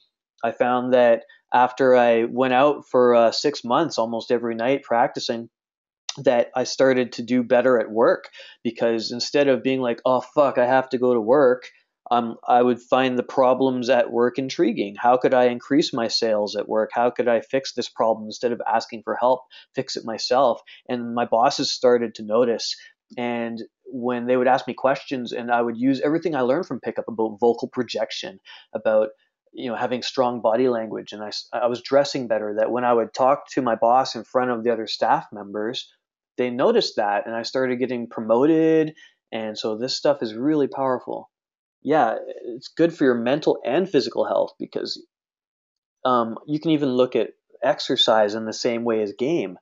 I found that after I went out for uh, six months, almost every night practicing, that I started to do better at work because instead of being like, oh fuck, I have to go to work, um, I would find the problems at work intriguing. How could I increase my sales at work? How could I fix this problem instead of asking for help, fix it myself? And my bosses started to notice and when they would ask me questions and I would use everything I learned from pickup about vocal projection, about you know having strong body language and I, I was dressing better that when I would talk to my boss in front of the other staff members they noticed that and I started getting promoted and so this stuff is really powerful. Yeah it's good for your mental and physical health because um, you can even look at exercise in the same way as game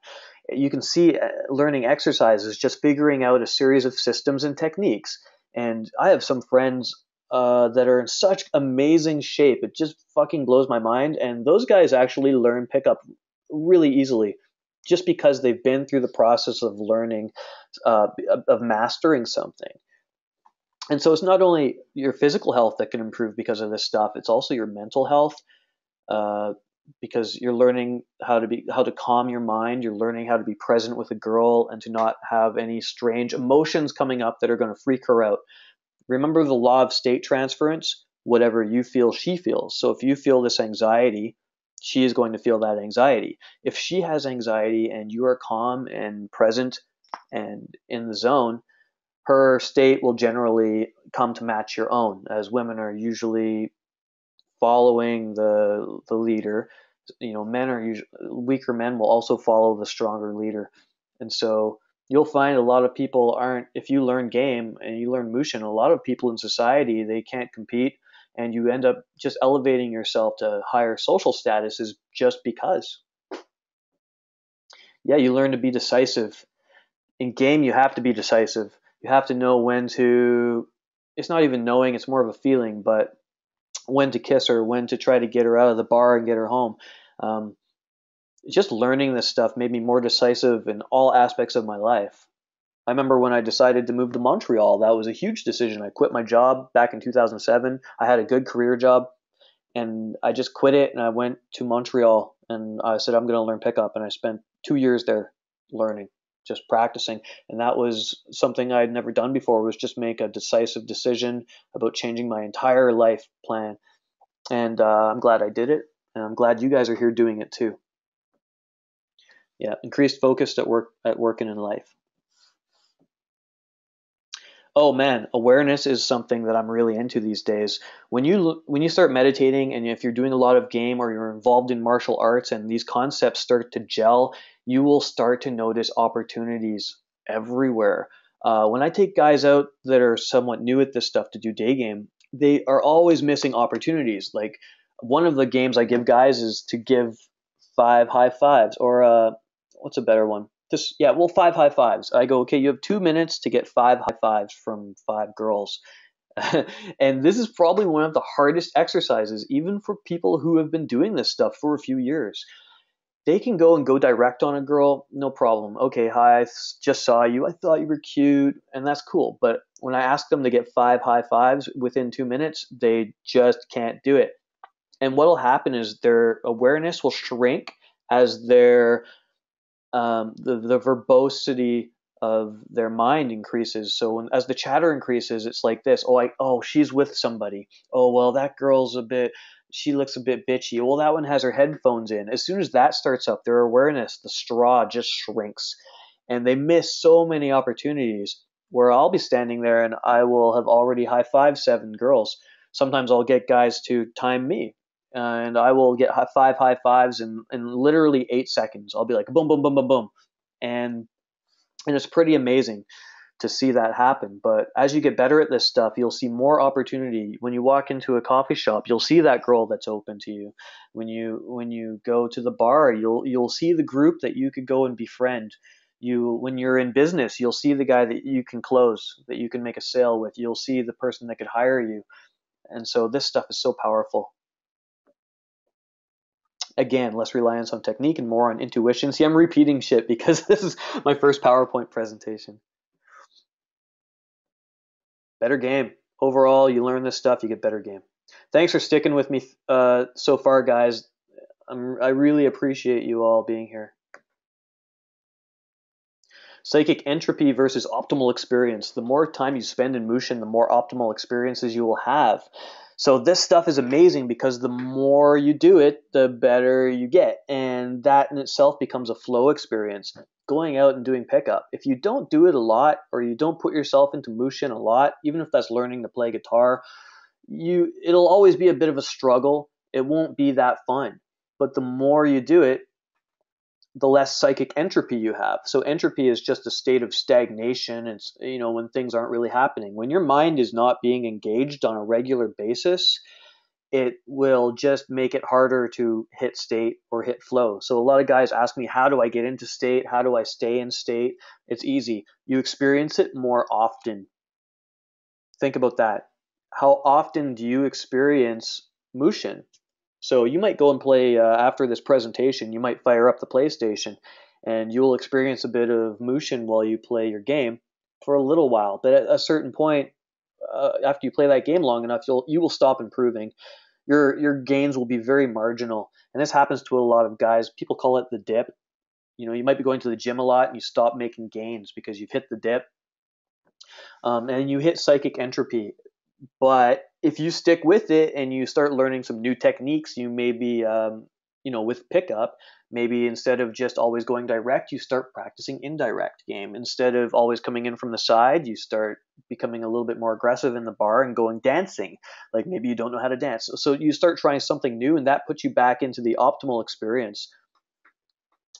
you can see uh, learning exercises just figuring out a series of systems and techniques. And I have some friends uh, that are in such amazing shape. It just fucking blows my mind. And those guys actually learn pickup really easily. just because they've been through the process of learning, uh, of mastering something. And so it's not only your physical health that can improve because of this stuff; it's also your mental health. Uh, because you're learning how to be how to calm your mind you're learning how to be present with a girl and to not have any strange emotions coming up that are going to freak her out. Remember the law of state transference? Whatever you feel she feels. So if you feel this anxiety she is going to feel that anxiety. If she has anxiety and you are calm and present and in the zone her state will generally come to match your own. As women are usually following the the leader. You know, men are usually weaker men will also follow the stronger leader, and so you'll find a lot of people aren't. If you learn game and you learn Mushin, a lot of people in society they can't compete, and you end up just elevating yourself to higher social statuses just because. Yeah, you learn to be decisive. In game, you have to be decisive. You have to know when to. It's not even knowing; it's more of a feeling, but when to kiss her, when to try to get her out of the bar and get her home. Um, just learning this stuff made me more decisive in all aspects of my life. I remember when I decided to move to Montreal, that was a huge decision. I quit my job back in 2007. I had a good career job and I just quit it and I went to Montreal and I said, I'm going to learn pickup. And I spent two years there learning, just practicing. And that was something I had never done before was just make a decisive decision about changing my entire life plan and uh, I'm glad I did it, and I'm glad you guys are here doing it too. Yeah, increased focus at work at work and in life. Oh man, awareness is something that I'm really into these days. When you when you start meditating and if you're doing a lot of game or you're involved in martial arts and these concepts start to gel, you will start to notice opportunities everywhere. Uh, when I take guys out that are somewhat new at this stuff to do day game, they are always missing opportunities. Like one of the games I give guys is to give five high fives, or uh, what's a better one? Just yeah, well, five high fives. I go, okay, you have two minutes to get five high fives from five girls. and this is probably one of the hardest exercises, even for people who have been doing this stuff for a few years they can go and go direct on a girl, no problem. Okay, hi, I just saw you. I thought you were cute, and that's cool. But when I ask them to get five high fives within two minutes, they just can't do it. And what will happen is their awareness will shrink as their um, the, the verbosity of their mind increases. So when, as the chatter increases, it's like this. Oh, I, oh, she's with somebody. Oh, well, that girl's a bit she looks a bit bitchy. Well, that one has her headphones in. As soon as that starts up, their awareness, the straw just shrinks. And they miss so many opportunities where I'll be standing there and I will have already high five seven girls. Sometimes I'll get guys to time me. And I will get high five high fives in, in literally eight seconds. I'll be like boom, boom, boom, boom, boom. And and it's pretty amazing to see that happen. But as you get better at this stuff, you'll see more opportunity. When you walk into a coffee shop, you'll see that girl that's open to you. When you when you go to the bar, you'll you'll see the group that you could go and befriend. You when you're in business, you'll see the guy that you can close, that you can make a sale with. You'll see the person that could hire you. And so this stuff is so powerful. Again, less reliance on technique and more on intuition. See, I'm repeating shit because this is my first PowerPoint presentation better game. Overall, you learn this stuff, you get better game. Thanks for sticking with me uh, so far, guys. I'm, I really appreciate you all being here. Psychic entropy versus optimal experience. The more time you spend in Mushin, the more optimal experiences you will have. So this stuff is amazing because the more you do it, the better you get. And that in itself becomes a flow experience going out and doing pickup. If you don't do it a lot or you don't put yourself into Mushin a lot, even if that's learning to play guitar, you it'll always be a bit of a struggle. It won't be that fun. But the more you do it, the less psychic entropy you have. So entropy is just a state of stagnation. It's you know when things aren't really happening. When your mind is not being engaged on a regular basis, it will just make it harder to hit state or hit flow. So a lot of guys ask me, how do I get into state? How do I stay in state? It's easy. You experience it more often. Think about that. How often do you experience Mushin? So you might go and play uh, after this presentation. You might fire up the PlayStation, and you'll experience a bit of Mushin while you play your game for a little while. But at a certain point, uh, after you play that game long enough, you'll you will stop improving. Your your gains will be very marginal, and this happens to a lot of guys. People call it the dip. You know, you might be going to the gym a lot and you stop making gains because you've hit the dip, um, and you hit psychic entropy. But if you stick with it and you start learning some new techniques, you maybe um, you know with pickup maybe instead of just always going direct you start practicing indirect game. Instead of always coming in from the side you start becoming a little bit more aggressive in the bar and going dancing. Like maybe you don't know how to dance. So you start trying something new and that puts you back into the optimal experience.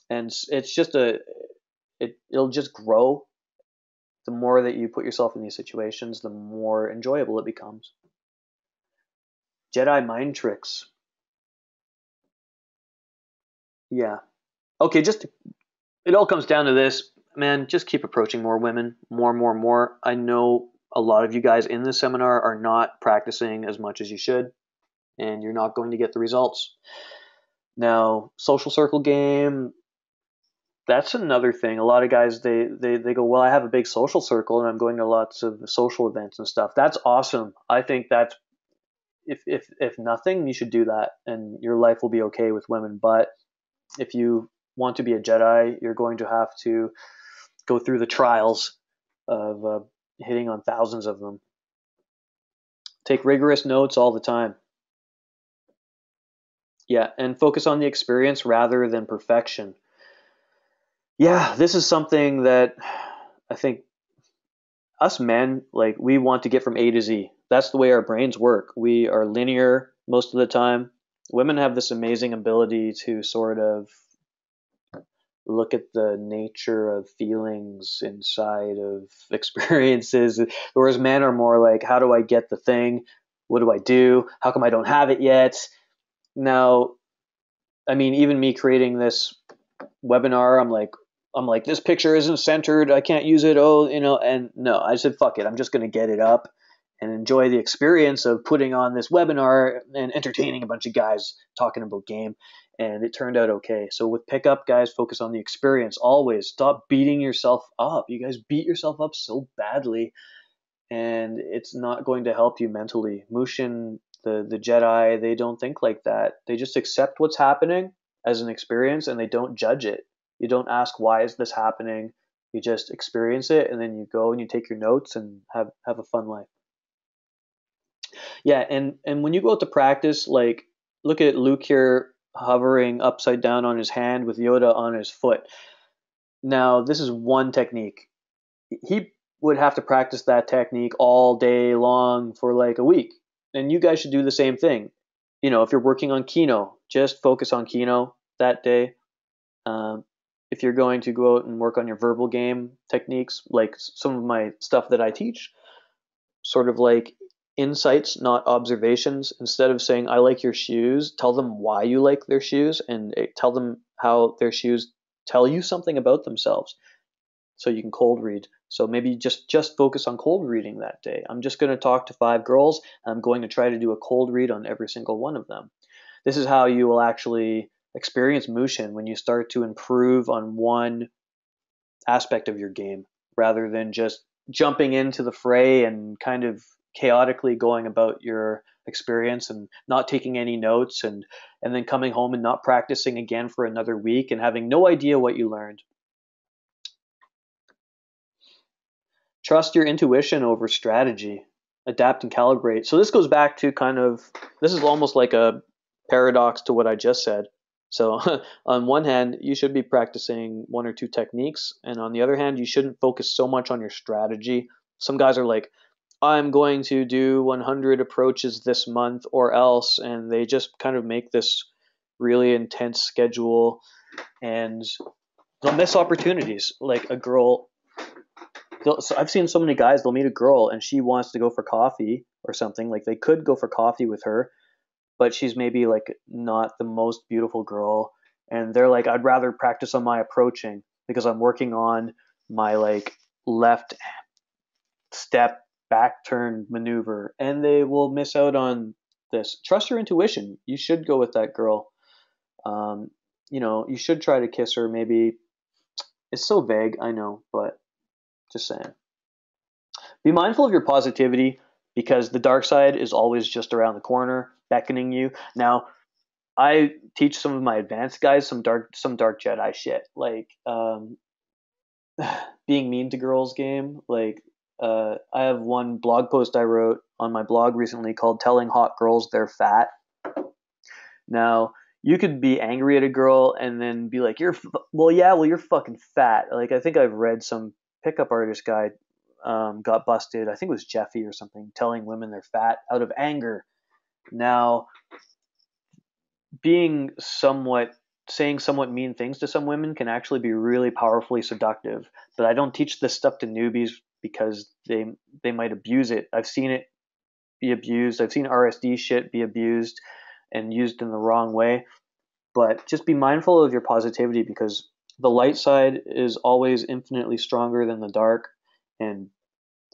And it's just a it, it'll just grow. The more that you put yourself in these situations the more enjoyable it becomes jedi mind tricks yeah. Okay, just it all comes down to this, man, just keep approaching more women, more more more. I know a lot of you guys in this seminar are not practicing as much as you should and you're not going to get the results. Now, social circle game, that's another thing. A lot of guys they, they they go, well, I have a big social circle and I'm going to lots of social events and stuff. That's awesome. I think that's if if if nothing, you should do that, and your life will be okay with women. But if you want to be a Jedi, you're going to have to go through the trials of uh, hitting on thousands of them. Take rigorous notes all the time. Yeah, and focus on the experience rather than perfection. Yeah, this is something that I think us men, like, we want to get from A to Z. That's the way our brains work. We are linear most of the time. Women have this amazing ability to sort of look at the nature of feelings inside of experiences whereas men are more like how do i get the thing? What do i do? How come i don't have it yet? Now i mean even me creating this webinar i'm like i'm like this picture isn't centered. I can't use it. Oh you know and no i said fuck it. I'm just going to get it up and enjoy the experience of putting on this webinar and entertaining a bunch of guys talking about game. And it turned out okay. So with pickup, guys, focus on the experience always. Stop beating yourself up. You guys beat yourself up so badly, and it's not going to help you mentally. Mushin, the the Jedi, they don't think like that. They just accept what's happening as an experience, and they don't judge it. You don't ask why is this happening. You just experience it, and then you go and you take your notes and have have a fun life. Yeah, and and when you go out to practice, like look at Luke here hovering upside down on his hand with Yoda on his foot. Now, this is one technique. He would have to practice that technique all day long for like a week. And you guys should do the same thing. You know, if you're working on Kino, just focus on Kino that day. Um, if you're going to go out and work on your verbal game techniques, like some of my stuff that I teach, sort of like insights, not observations. Instead of saying, I like your shoes, tell them why you like their shoes and eh, tell them how their shoes tell you something about themselves. So you can cold read. So maybe just just focus on cold reading that day. I'm just going to talk to five girls. I'm going to try to do a cold read on every single one of them. This is how you will actually experience Mushin when you start to improve on one aspect of your game rather than just jumping into the fray and kind of chaotically going about your experience and not taking any notes and and then coming home and not practicing again for another week and having no idea what you learned. Trust your intuition over strategy. Adapt and calibrate. So this goes back to kind of this is almost like a paradox to what i just said. So on one hand you should be practicing one or two techniques and on the other hand you shouldn't focus so much on your strategy. Some guys are like I'm going to do 100 approaches this month or else. And they just kind of make this really intense schedule and they'll miss opportunities. Like a girl, so I've seen so many guys, they'll meet a girl and she wants to go for coffee or something. Like they could go for coffee with her, but she's maybe like not the most beautiful girl. And they're like, I'd rather practice on my approaching because I'm working on my like left step back turn maneuver and they will miss out on this. Trust your intuition. You should go with that girl. Um, you know, you should try to kiss her maybe It's so vague, I know, but just saying. Be mindful of your positivity because the dark side is always just around the corner, beckoning you. Now, I teach some of my advanced guys some dark some dark Jedi shit, like um, being mean to girls game. Like uh, I have one blog post I wrote on my blog recently called "Telling Hot Girls They're Fat." Now you could be angry at a girl and then be like, "You're f- well, yeah, well, you're fucking fat." Like I think I've read some pickup artist guy um, got busted. I think it was Jeffy or something, telling women they're fat out of anger. Now, being somewhat saying somewhat mean things to some women can actually be really powerfully seductive. But I don't teach this stuff to newbies because they they might abuse it. I've seen it be abused. I've seen RSD shit be abused and used in the wrong way. But just be mindful of your positivity because the light side is always infinitely stronger than the dark and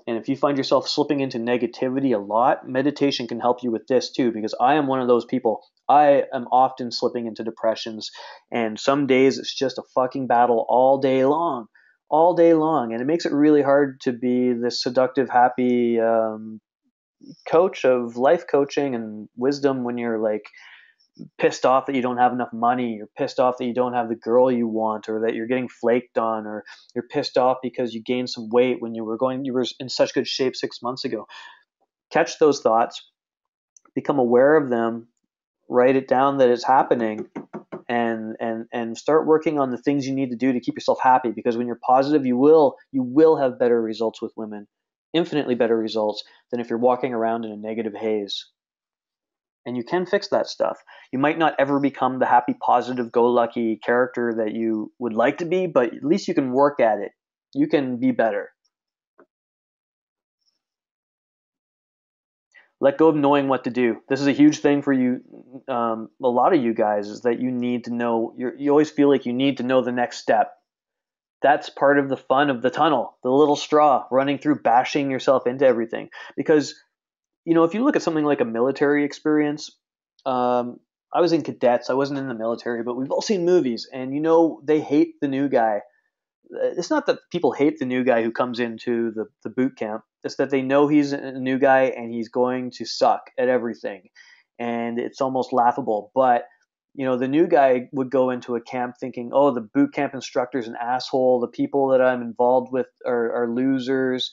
and if you find yourself slipping into negativity a lot, meditation can help you with this too, because I am one of those people. I am often slipping into depressions, and some days it's just a fucking battle all day long, all day long. And it makes it really hard to be this seductive, happy um, coach of life coaching and wisdom when you're like pissed off that you don't have enough money, you're pissed off that you don't have the girl you want, or that you're getting flaked on, or you're pissed off because you gained some weight when you were going, you were in such good shape six months ago. Catch those thoughts, become aware of them, write it down that it's happening, and and and start working on the things you need to do to keep yourself happy. Because when you're positive, you will you will have better results with women, infinitely better results than if you're walking around in a negative haze and you can fix that stuff. You might not ever become the happy, positive, go lucky character that you would like to be, but at least you can work at it. You can be better. Let go of knowing what to do. This is a huge thing for you. Um, a lot of you guys is that you need to know. you always feel like you need to know the next step. That's part of the fun of the tunnel, the little straw running through, bashing yourself into everything. Because you know, if you look at something like a military experience, um, I was in cadets. I wasn't in the military, but we've all seen movies, and you know they hate the new guy. It's not that people hate the new guy who comes into the, the boot camp. It's that they know he's a new guy and he's going to suck at everything, and it's almost laughable. But you know, the new guy would go into a camp thinking, "Oh, the boot camp instructor's an asshole. The people that I'm involved with are, are losers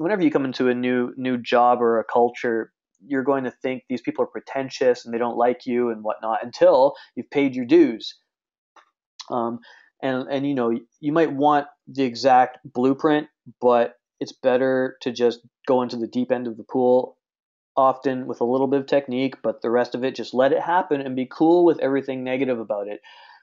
whenever you come into a new new job or a culture, you're going to think these people are pretentious and they don't like you and whatnot until you've paid your dues. Um, and and you know you might want the exact blueprint, but it's better to just go into the deep end of the pool often with a little bit of technique, but the rest of it just let it happen and be cool with everything negative about it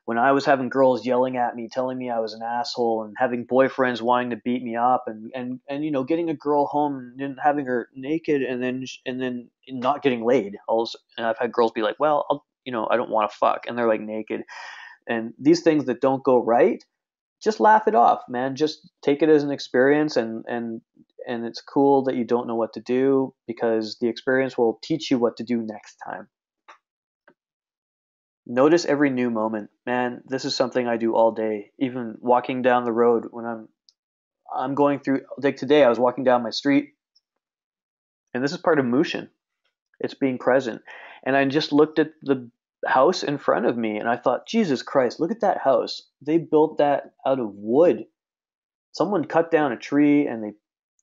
when I was having girls yelling at me, telling me I was an asshole, and having boyfriends wanting to beat me up, and and and you know, getting a girl home and having her naked, and then and then not getting laid. Also, and I've had girls be like, "Well, I'll, you know, I don't want to fuck," and they're like naked, and these things that don't go right, just laugh it off, man. Just take it as an experience, and and and it's cool that you don't know what to do because the experience will teach you what to do next time. Notice every new moment. Man, this is something I do all day. Even walking down the road when I'm I'm going through like today I was walking down my street and this is part of Mushin. It's being present. And I just looked at the house in front of me and I thought, Jesus Christ, look at that house. They built that out of wood. Someone cut down a tree and they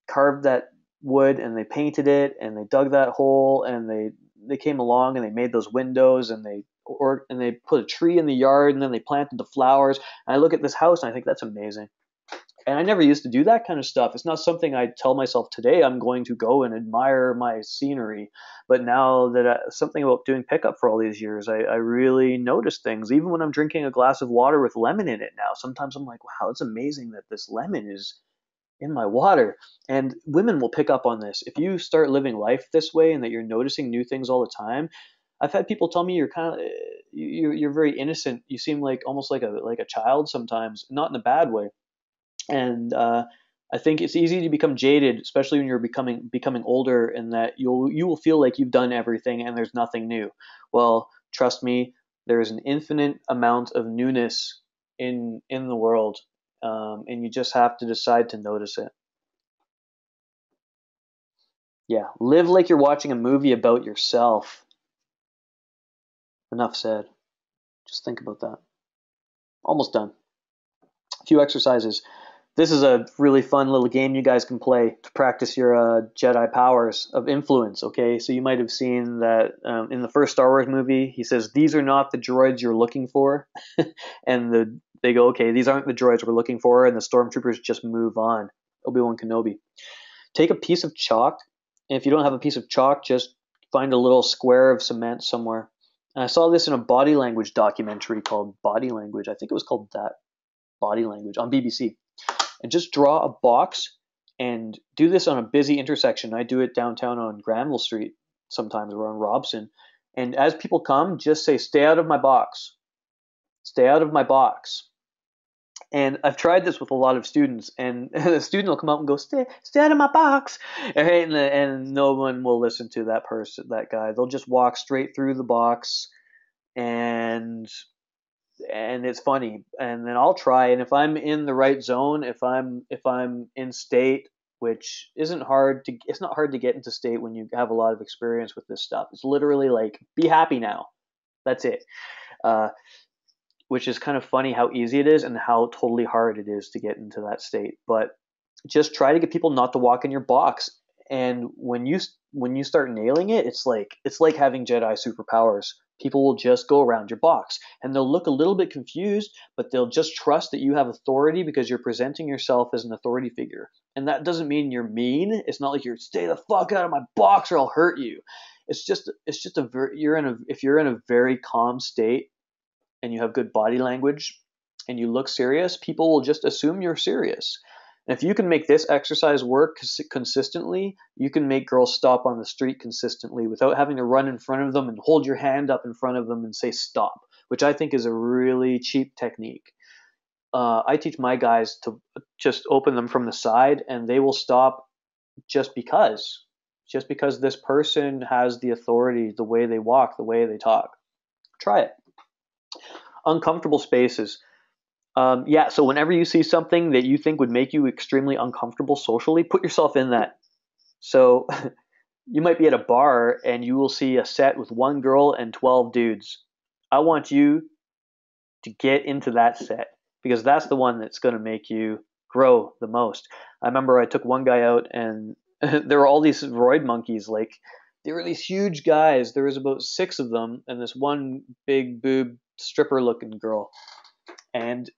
carved that wood and they painted it and they dug that hole and they they came along and they made those windows and they or and they put a tree in the yard and then they planted the flowers. And I look at this house and I think that's amazing. And I never used to do that kind of stuff. It's not something I tell myself today I'm going to go and admire my scenery. But now that I, something about doing pickup for all these years, I, I really notice things. Even when I'm drinking a glass of water with lemon in it now, sometimes I'm like, wow, it's amazing that this lemon is in my water. And women will pick up on this. If you start living life this way and that you're noticing new things all the time, I've had people tell me you're kind uh, of you're, you're very innocent. You seem like almost like a like a child sometimes, not in a bad way. And uh, I think it's easy to become jaded, especially when you're becoming becoming older, and that you'll you will feel like you've done everything and there's nothing new. Well, trust me, there is an infinite amount of newness in in the world. um, and you just have to decide to notice it. Yeah, live like you're watching a movie about yourself. Enough said. Just think about that. Almost done. A few exercises. This is a really fun little game you guys can play to practice your uh, Jedi powers of influence. Okay, so you might have seen that um, in the first Star Wars movie, he says, "These are not the droids you're looking for," and the they go, "Okay, these aren't the droids we're looking for," and the stormtroopers just move on. Obi Wan Kenobi. Take a piece of chalk and if you don't have a piece of chalk, just find a little square of cement somewhere. And I saw this in a body language documentary called Body Language. I think it was called that Body Language on BBC. And just draw a box and do this on a busy intersection. I do it downtown on Granville Street sometimes or on Robson. And as people come, just say, stay out of my box. Stay out of my box. And I've tried this with a lot of students, and the student will come out and go, "Stay, stay out of my box," and, and no one will listen to that person, that guy. They'll just walk straight through the box, and and it's funny. And then I'll try, and if I'm in the right zone, if I'm if I'm in state, which isn't hard to, it's not hard to get into state when you have a lot of experience with this stuff. It's literally like, be happy now. That's it. Uh, which is kind of funny how easy it is and how totally hard it is to get into that state. But just try to get people not to walk in your box. And when you when you start nailing it, it's like it's like having Jedi superpowers. People will just go around your box and they'll look a little bit confused, but they'll just trust that you have authority because you're presenting yourself as an authority figure. And that doesn't mean you're mean. It's not like you're stay the fuck out of my box or I'll hurt you. It's just it's just a very you're in a if you're in a very calm state and you have good body language and you look serious, people will just assume you're serious. And if you can make this exercise work consistently, you can make girls stop on the street consistently without having to run in front of them and hold your hand up in front of them and say stop, which I think is a really cheap technique. Uh, I teach my guys to just open them from the side and they will stop just because. Just because this person has the authority, the way they walk, the way they talk. Try it uncomfortable spaces. Um, yeah, so whenever you see something that you think would make you extremely uncomfortable socially, put yourself in that. So you might be at a bar and you will see a set with one girl and 12 dudes. I want you to get into that set because that's the one that's going to make you grow the most. I remember I took one guy out and there were all these roid monkeys like they were these huge guys. There was about six of them, and this one big boob stripper looking girl. And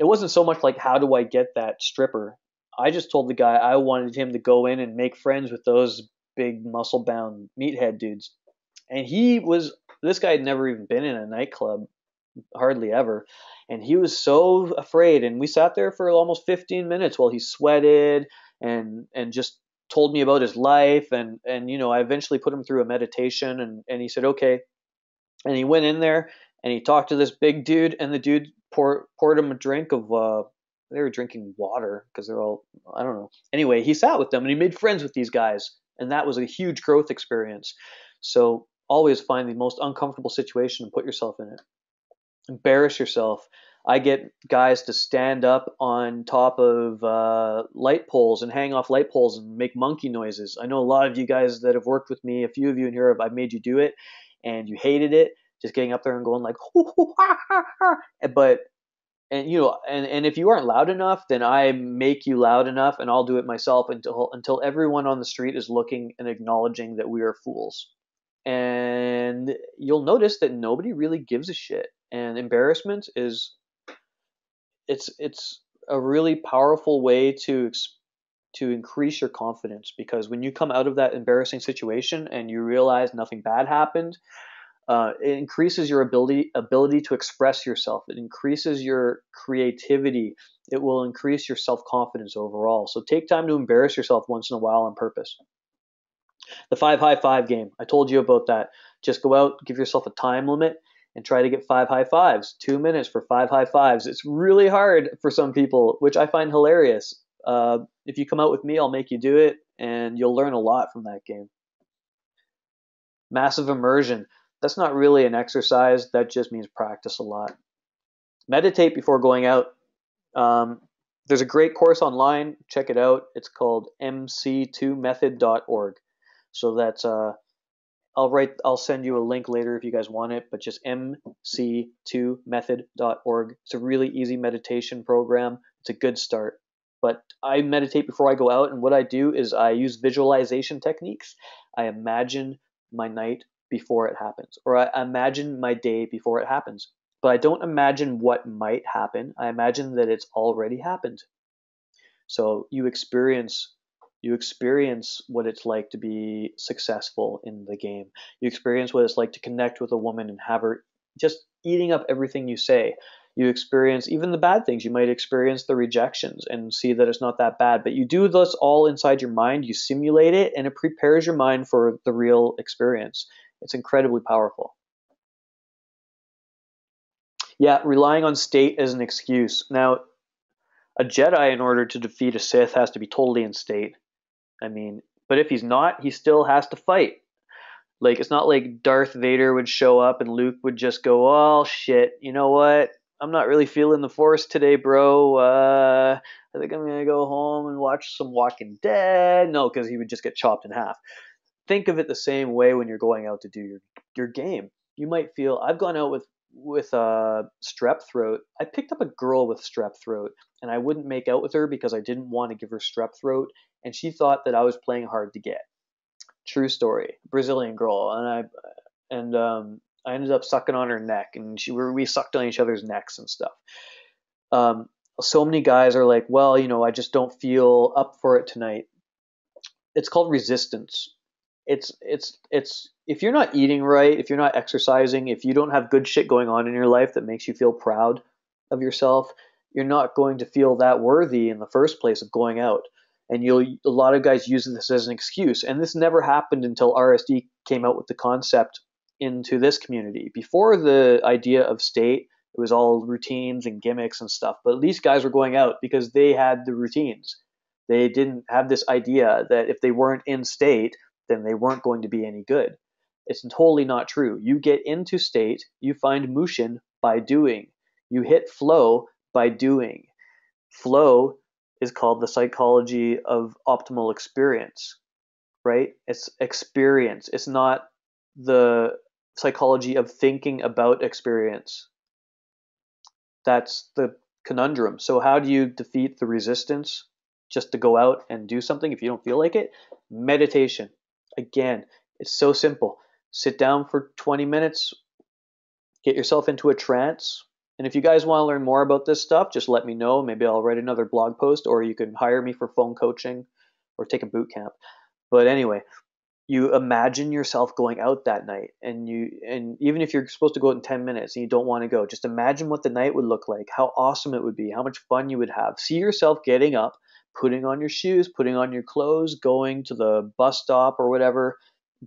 it wasn't so much like how do I get that stripper. I just told the guy I wanted him to go in and make friends with those big muscle bound meathead dudes. And he was this guy had never even been in a nightclub, hardly ever. And he was so afraid. And we sat there for almost 15 minutes while he sweated and and just told me about his life and and you know I eventually put him through a meditation and and he said okay and he went in there and he talked to this big dude and the dude poured poured him a drink of uh they were drinking water because they're all I don't know. Anyway he sat with them and he made friends with these guys and that was a huge growth experience. So always find the most uncomfortable situation and put yourself in it. Embarrass yourself. I get guys to stand up on top of uh, light poles and hang off light poles and make monkey noises. I know a lot of you guys that have worked with me, a few of you in here, I've made you do it, and you hated it, just getting up there and going like, but and you know, and and if you aren't loud enough, then I make you loud enough, and I'll do it myself until until everyone on the street is looking and acknowledging that we are fools. And you'll notice that nobody really gives a shit. And embarrassment is it's it's a really powerful way to to increase your confidence because when you come out of that embarrassing situation and you realize nothing bad happened, uh, it increases your ability ability to express yourself. It increases your creativity. It will increase your self confidence overall. So take time to embarrass yourself once in a while on purpose. The five high five game. I told you about that. Just go out, give yourself a time limit, and try to get five high fives. Two minutes for five high fives. It's really hard for some people, which I find hilarious. Uh, if you come out with me, I'll make you do it, and you'll learn a lot from that game. Massive immersion. That's not really an exercise. That just means practice a lot. Meditate before going out. Um, there's a great course online. Check it out. It's called mc2method.org. So that's uh, I'll write. I'll send you a link later if you guys want it. But just mc2method.org. It's a really easy meditation program. It's a good start. But I meditate before I go out, and what I do is I use visualization techniques. I imagine my night before it happens, or I imagine my day before it happens. But I don't imagine what might happen. I imagine that it's already happened. So you experience you experience what it's like to be successful in the game. You experience what it's like to connect with a woman and have her just eating up everything you say. You experience even the bad things. You might experience the rejections and see that it's not that bad. But you do this all inside your mind. You simulate it, and it prepares your mind for the real experience. It's incredibly powerful. Yeah, relying on state as an excuse. Now, a Jedi, in order to defeat a Sith, has to be totally in state. I mean, but if he's not, he still has to fight. Like it's not like Darth Vader would show up and Luke would just go, "Oh shit, you know what? I'm not really feeling the Force today, bro. Uh, I think I'm gonna go home and watch some Walking Dead." No, because he would just get chopped in half. Think of it the same way when you're going out to do your your game. You might feel I've gone out with with uh, strep throat. I picked up a girl with strep throat, and I wouldn't make out with her because I didn't want to give her strep throat, and she thought that I was playing hard to get. True story, Brazilian girl, and I and um, I ended up sucking on her neck, and she we sucked on each other's necks and stuff. Um, so many guys are like, well, you know, I just don't feel up for it tonight. It's called resistance. It's it's it's if you're not eating right, if you're not exercising, if you don't have good shit going on in your life that makes you feel proud of yourself, you're not going to feel that worthy in the first place of going out. And you'll a lot of guys use this as an excuse. And this never happened until RSD came out with the concept into this community. Before the idea of state, it was all routines and gimmicks and stuff. But these guys were going out because they had the routines. They didn't have this idea that if they weren't in state, then they weren't going to be any good. It's totally not true. You get into state, you find mushin by doing. You hit flow by doing. Flow is called the psychology of optimal experience, right? It's experience. It's not the psychology of thinking about experience. That's the conundrum. So, how do you defeat the resistance just to go out and do something if you don't feel like it? Meditation. Again, it's so simple sit down for 20 minutes, get yourself into a trance. And if you guys want to learn more about this stuff, just let me know. Maybe I'll write another blog post, or you can hire me for phone coaching or take a boot camp. But anyway, you imagine yourself going out that night and you and even if you're supposed to go out in 10 minutes and you don't want to go just imagine what the night would look like how awesome it would be how much fun you would have see yourself getting up putting on your shoes putting on your clothes going to the bus stop or whatever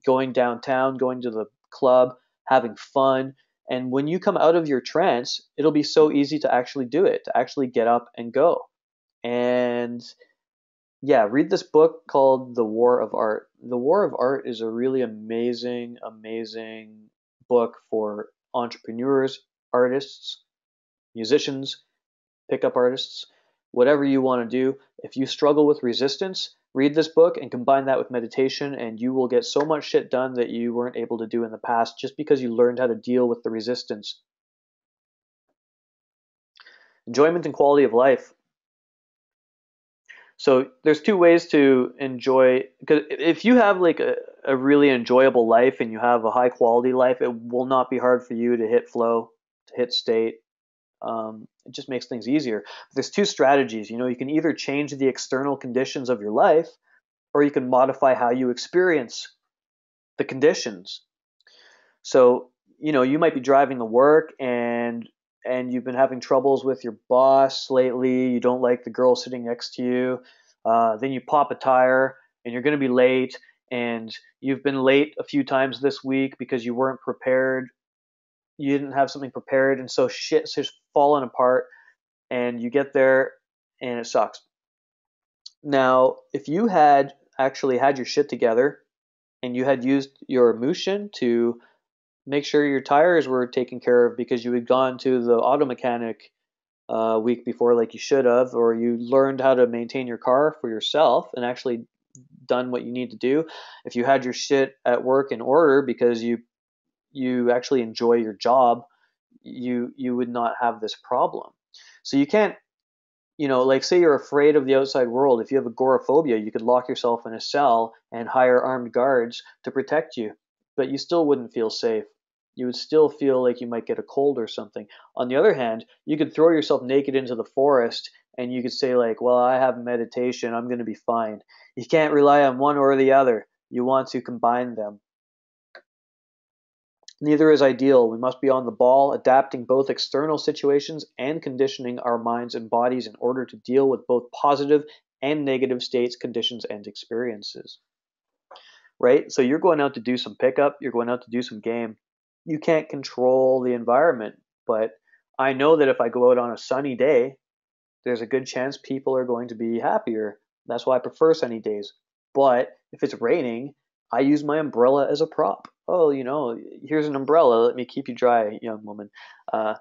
going downtown, going to the club, having fun. And when you come out of your trance, it'll be so easy to actually do it, to actually get up and go. And yeah, read this book called The War of Art. The War of Art is a really amazing, amazing book for entrepreneurs, artists, musicians, pickup artists, whatever you want to do. If you struggle with resistance, read this book and combine that with meditation, and you will get so much shit done that you weren't able to do in the past just because you learned how to deal with the resistance. Enjoyment and quality of life. So there's two ways to enjoy because if you have like a, a really enjoyable life and you have a high quality life, it will not be hard for you to hit flow, to hit state, um, it just makes things easier. There's two strategies. You know, you can either change the external conditions of your life, or you can modify how you experience the conditions. So, you know, you might be driving to work and and you've been having troubles with your boss lately. You don't like the girl sitting next to you. Uh, then you pop a tire and you're going to be late. And you've been late a few times this week because you weren't prepared you didn't have something prepared, and so shit's just falling apart, and you get there and it sucks. Now, if you had actually had your shit together and you had used your Mushin to make sure your tires were taken care of because you had gone to the auto mechanic a week before like you should have, or you learned how to maintain your car for yourself and actually done what you need to do, if you had your shit at work in order because you you actually enjoy your job, you you would not have this problem. So you can't you know, like say you're afraid of the outside world. If you have agoraphobia, you could lock yourself in a cell and hire armed guards to protect you, but you still wouldn't feel safe. You would still feel like you might get a cold or something. On the other hand, you could throw yourself naked into the forest and you could say like, "Well, I have meditation. I'm going to be fine." You can't rely on one or the other. You want to combine them. Neither is ideal. We must be on the ball, adapting both external situations and conditioning our minds and bodies in order to deal with both positive and negative states, conditions, and experiences. Right? So you're going out to do some pickup, you're going out to do some game. You can't control the environment, but I know that if I go out on a sunny day, there's a good chance people are going to be happier. That's why I prefer sunny days. But if it's raining, I use my umbrella as a prop oh, you know, here's an umbrella. Let me keep you dry, young woman. Uh,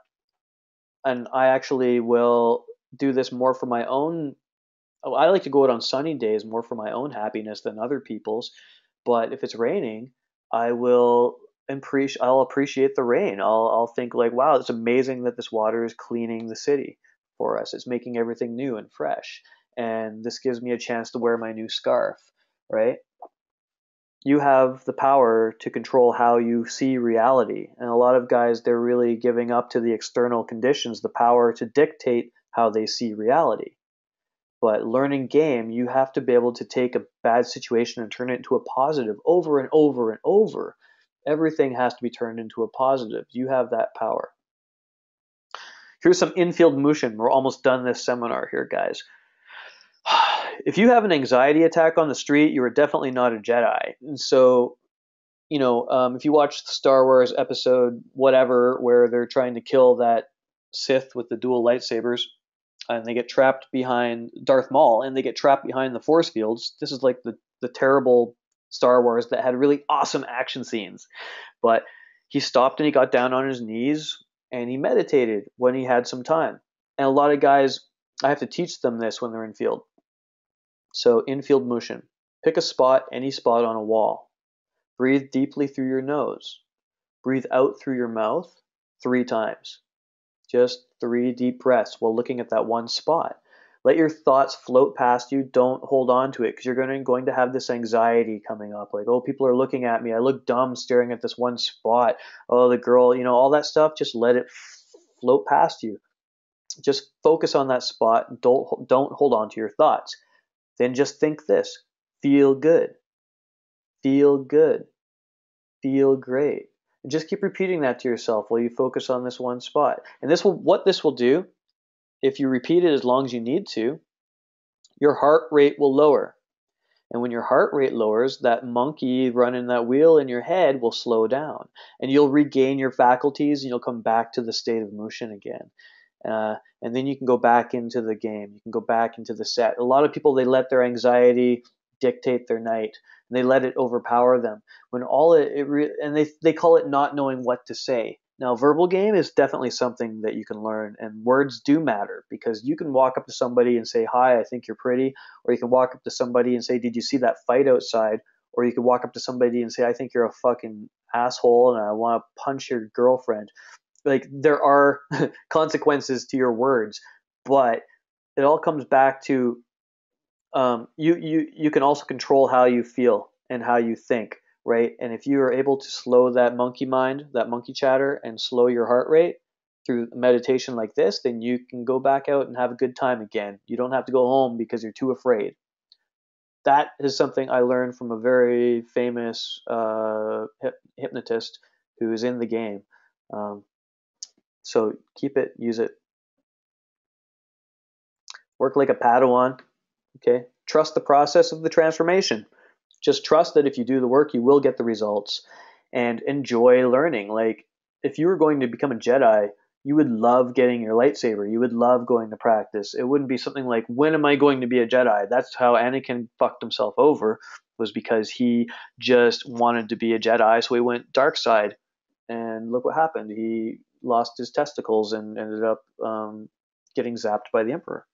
and I actually will do this more for my own. Oh, I like to go out on sunny days more for my own happiness than other people's. But if it's raining, I will appreciate. I'll appreciate the rain. I'll I'll think like, wow, it's amazing that this water is cleaning the city for us. It's making everything new and fresh. And this gives me a chance to wear my new scarf, right? You have the power to control how you see reality. And a lot of guys, they're really giving up to the external conditions the power to dictate how they see reality. But learning game, you have to be able to take a bad situation and turn it into a positive over and over and over. Everything has to be turned into a positive. You have that power. Here's some infield Mushin. We're almost done this seminar here, guys if you have an anxiety attack on the street, you are definitely not a Jedi. And so, you know, um, if you watch the Star Wars episode whatever, where they're trying to kill that Sith with the dual lightsabers, and they get trapped behind Darth Maul, and they get trapped behind the force fields. This is like the the terrible Star Wars that had really awesome action scenes, but he stopped and he got down on his knees and he meditated when he had some time. And a lot of guys, I have to teach them this when they're in field so infield Mushin. Pick a spot, any spot on a wall. Breathe deeply through your nose. Breathe out through your mouth three times. Just three deep breaths while looking at that one spot. Let your thoughts float past you. Don't hold on to it because you're going to, have this anxiety coming up. Like, oh, people are looking at me. I look dumb staring at this one spot. Oh, the girl, you know, all that stuff. Just let it float past you. Just focus on that spot. Don't don't hold on to your thoughts then just think this feel good, feel good, feel great. And just keep repeating that to yourself while you focus on this one spot. And this will what this will do, if you repeat it as long as you need to, your heart rate will lower. And when your heart rate lowers, that monkey running that wheel in your head will slow down. And you'll regain your faculties and you'll come back to the state of Mushin again. Uh, and then you can go back into the game. You can go back into the set. A lot of people they let their anxiety dictate their night. And they let it overpower them. When all it, it re- and they they call it not knowing what to say. Now, verbal game is definitely something that you can learn, and words do matter because you can walk up to somebody and say, "Hi, I think you're pretty," or you can walk up to somebody and say, "Did you see that fight outside?" Or you can walk up to somebody and say, "I think you're a fucking asshole, and I want to punch your girlfriend." Like there are consequences to your words, but it all comes back to um, you you you can also control how you feel and how you think, right? And if you are able to slow that monkey mind, that monkey chatter, and slow your heart rate through meditation like this, then you can go back out and have a good time again. You don't have to go home because you're too afraid. That is something I learned from a very famous uh, hypnotist who is in the game. Um, so keep it, use it. Work like a Padawan. Okay. Trust the process of the transformation. Just trust that if you do the work, you will get the results and enjoy learning. Like if you were going to become a Jedi, you would love getting your lightsaber. You would love going to practice. It wouldn't be something like, when am I going to be a Jedi? That's how Anakin fucked himself over, was because he just wanted to be a Jedi, so he went dark side. And look what happened. He lost his testicles and ended up um, getting zapped by the Emperor.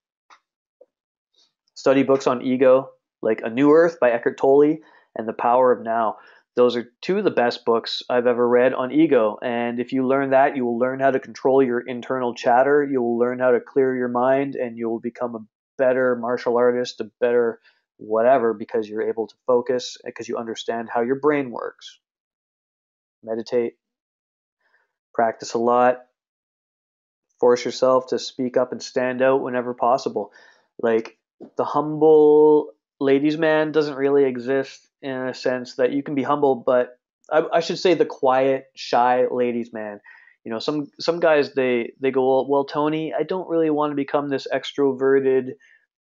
Study books on ego, like A New Earth by Eckhart Tolle and The Power of Now. Those are two of the best books I've ever read on ego. And if you learn that, you will learn how to control your internal chatter. You will learn how to clear your mind and you will become a better martial artist, a better whatever, because you're able to focus, because you understand how your brain works. Meditate, practice a lot, force yourself to speak up and stand out whenever possible. Like the humble ladies' man doesn't really exist in a sense that you can be humble, but I, I should say the quiet, shy ladies' man. You know, some some guys they they go well, Tony, I don't really want to become this extroverted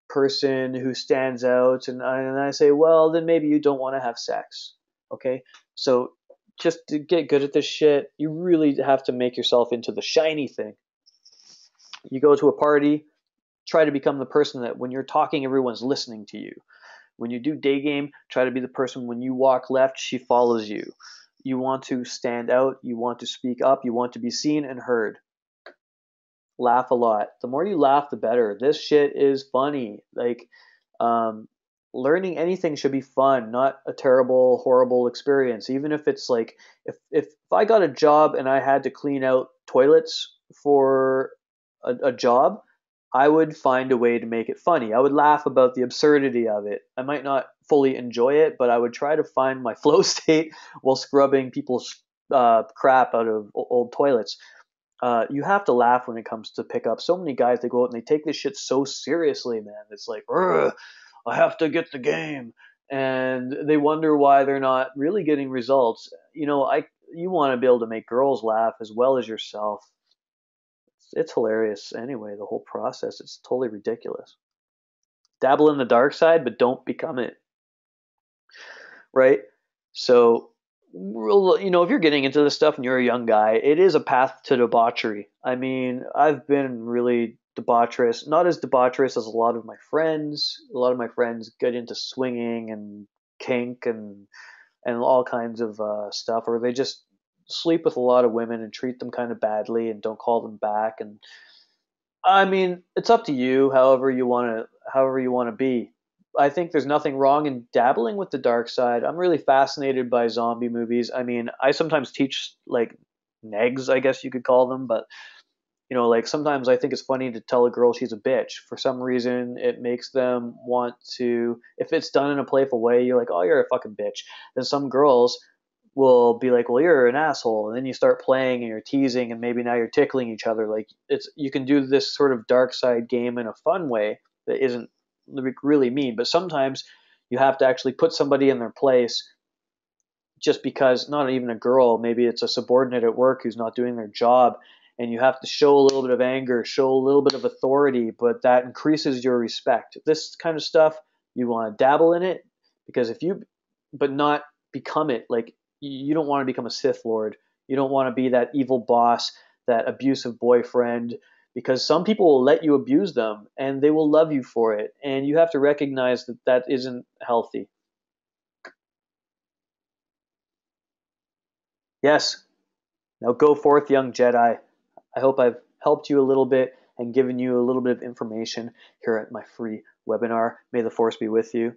person who stands out, and and I say, well, then maybe you don't want to have sex. Okay, so just to get good at this shit, you really have to make yourself into the shiny thing. You go to a party, try to become the person that when you're talking, everyone's listening to you. When you do day game, try to be the person when you walk left, she follows you. You want to stand out, you want to speak up, you want to be seen and heard. Laugh a lot. The more you laugh, the better. This shit is funny. Like, um, learning anything should be fun, not a terrible, horrible experience. Even if it's like, if, if, if I got a job and I had to clean out toilets for a, a job, I would find a way to make it funny. I would laugh about the absurdity of it. I might not fully enjoy it, but I would try to find my flow state while scrubbing people's uh, crap out of old toilets. Uh, you have to laugh when it comes to pickup. So many guys they go out and they take this shit so seriously, man. It's like, I have to get the game, and they wonder why they're not really getting results. You know, I you want to be able to make girls laugh as well as yourself it's hilarious anyway. The whole process it's totally ridiculous. Dabble in the dark side, but don't become it. Right? So, you know, if you're getting into this stuff and you're a young guy, it is a path to debauchery. I mean, I've been really debaucherous, not as debaucherous as a lot of my friends. A lot of my friends get into swinging and kink and and all kinds of uh, stuff, or they just sleep with a lot of women and treat them kind of badly and don't call them back and I mean, it's up to you however you want to however you want to be. I think there's nothing wrong in dabbling with the dark side. I'm really fascinated by zombie movies. I mean, I sometimes teach like negs, I guess you could call them, but you know, like sometimes I think it's funny to tell a girl she's a bitch. For some reason, it makes them want to. If it's done in a playful way, you're like, "Oh, you're a fucking bitch." Then some girls will be like, well, you're an asshole, and then you start playing and you're teasing, and maybe now you're tickling each other. Like it's you can do this sort of dark side game in a fun way that isn't really mean, but sometimes you have to actually put somebody in their place just because not even a girl, maybe it's a subordinate at work who's not doing their job, and you have to show a little bit of anger, show a little bit of authority, but that increases your respect. This kind of stuff you want to dabble in it because if you, but not become it. Like you don't want to become a Sith Lord. You don't want to be that evil boss, that abusive boyfriend, because some people will let you abuse them and they will love you for it. And you have to recognize that that isn't healthy. Yes. Now go forth, young Jedi. I hope I've helped you a little bit and given you a little bit of information here at my free webinar. May the Force be with you.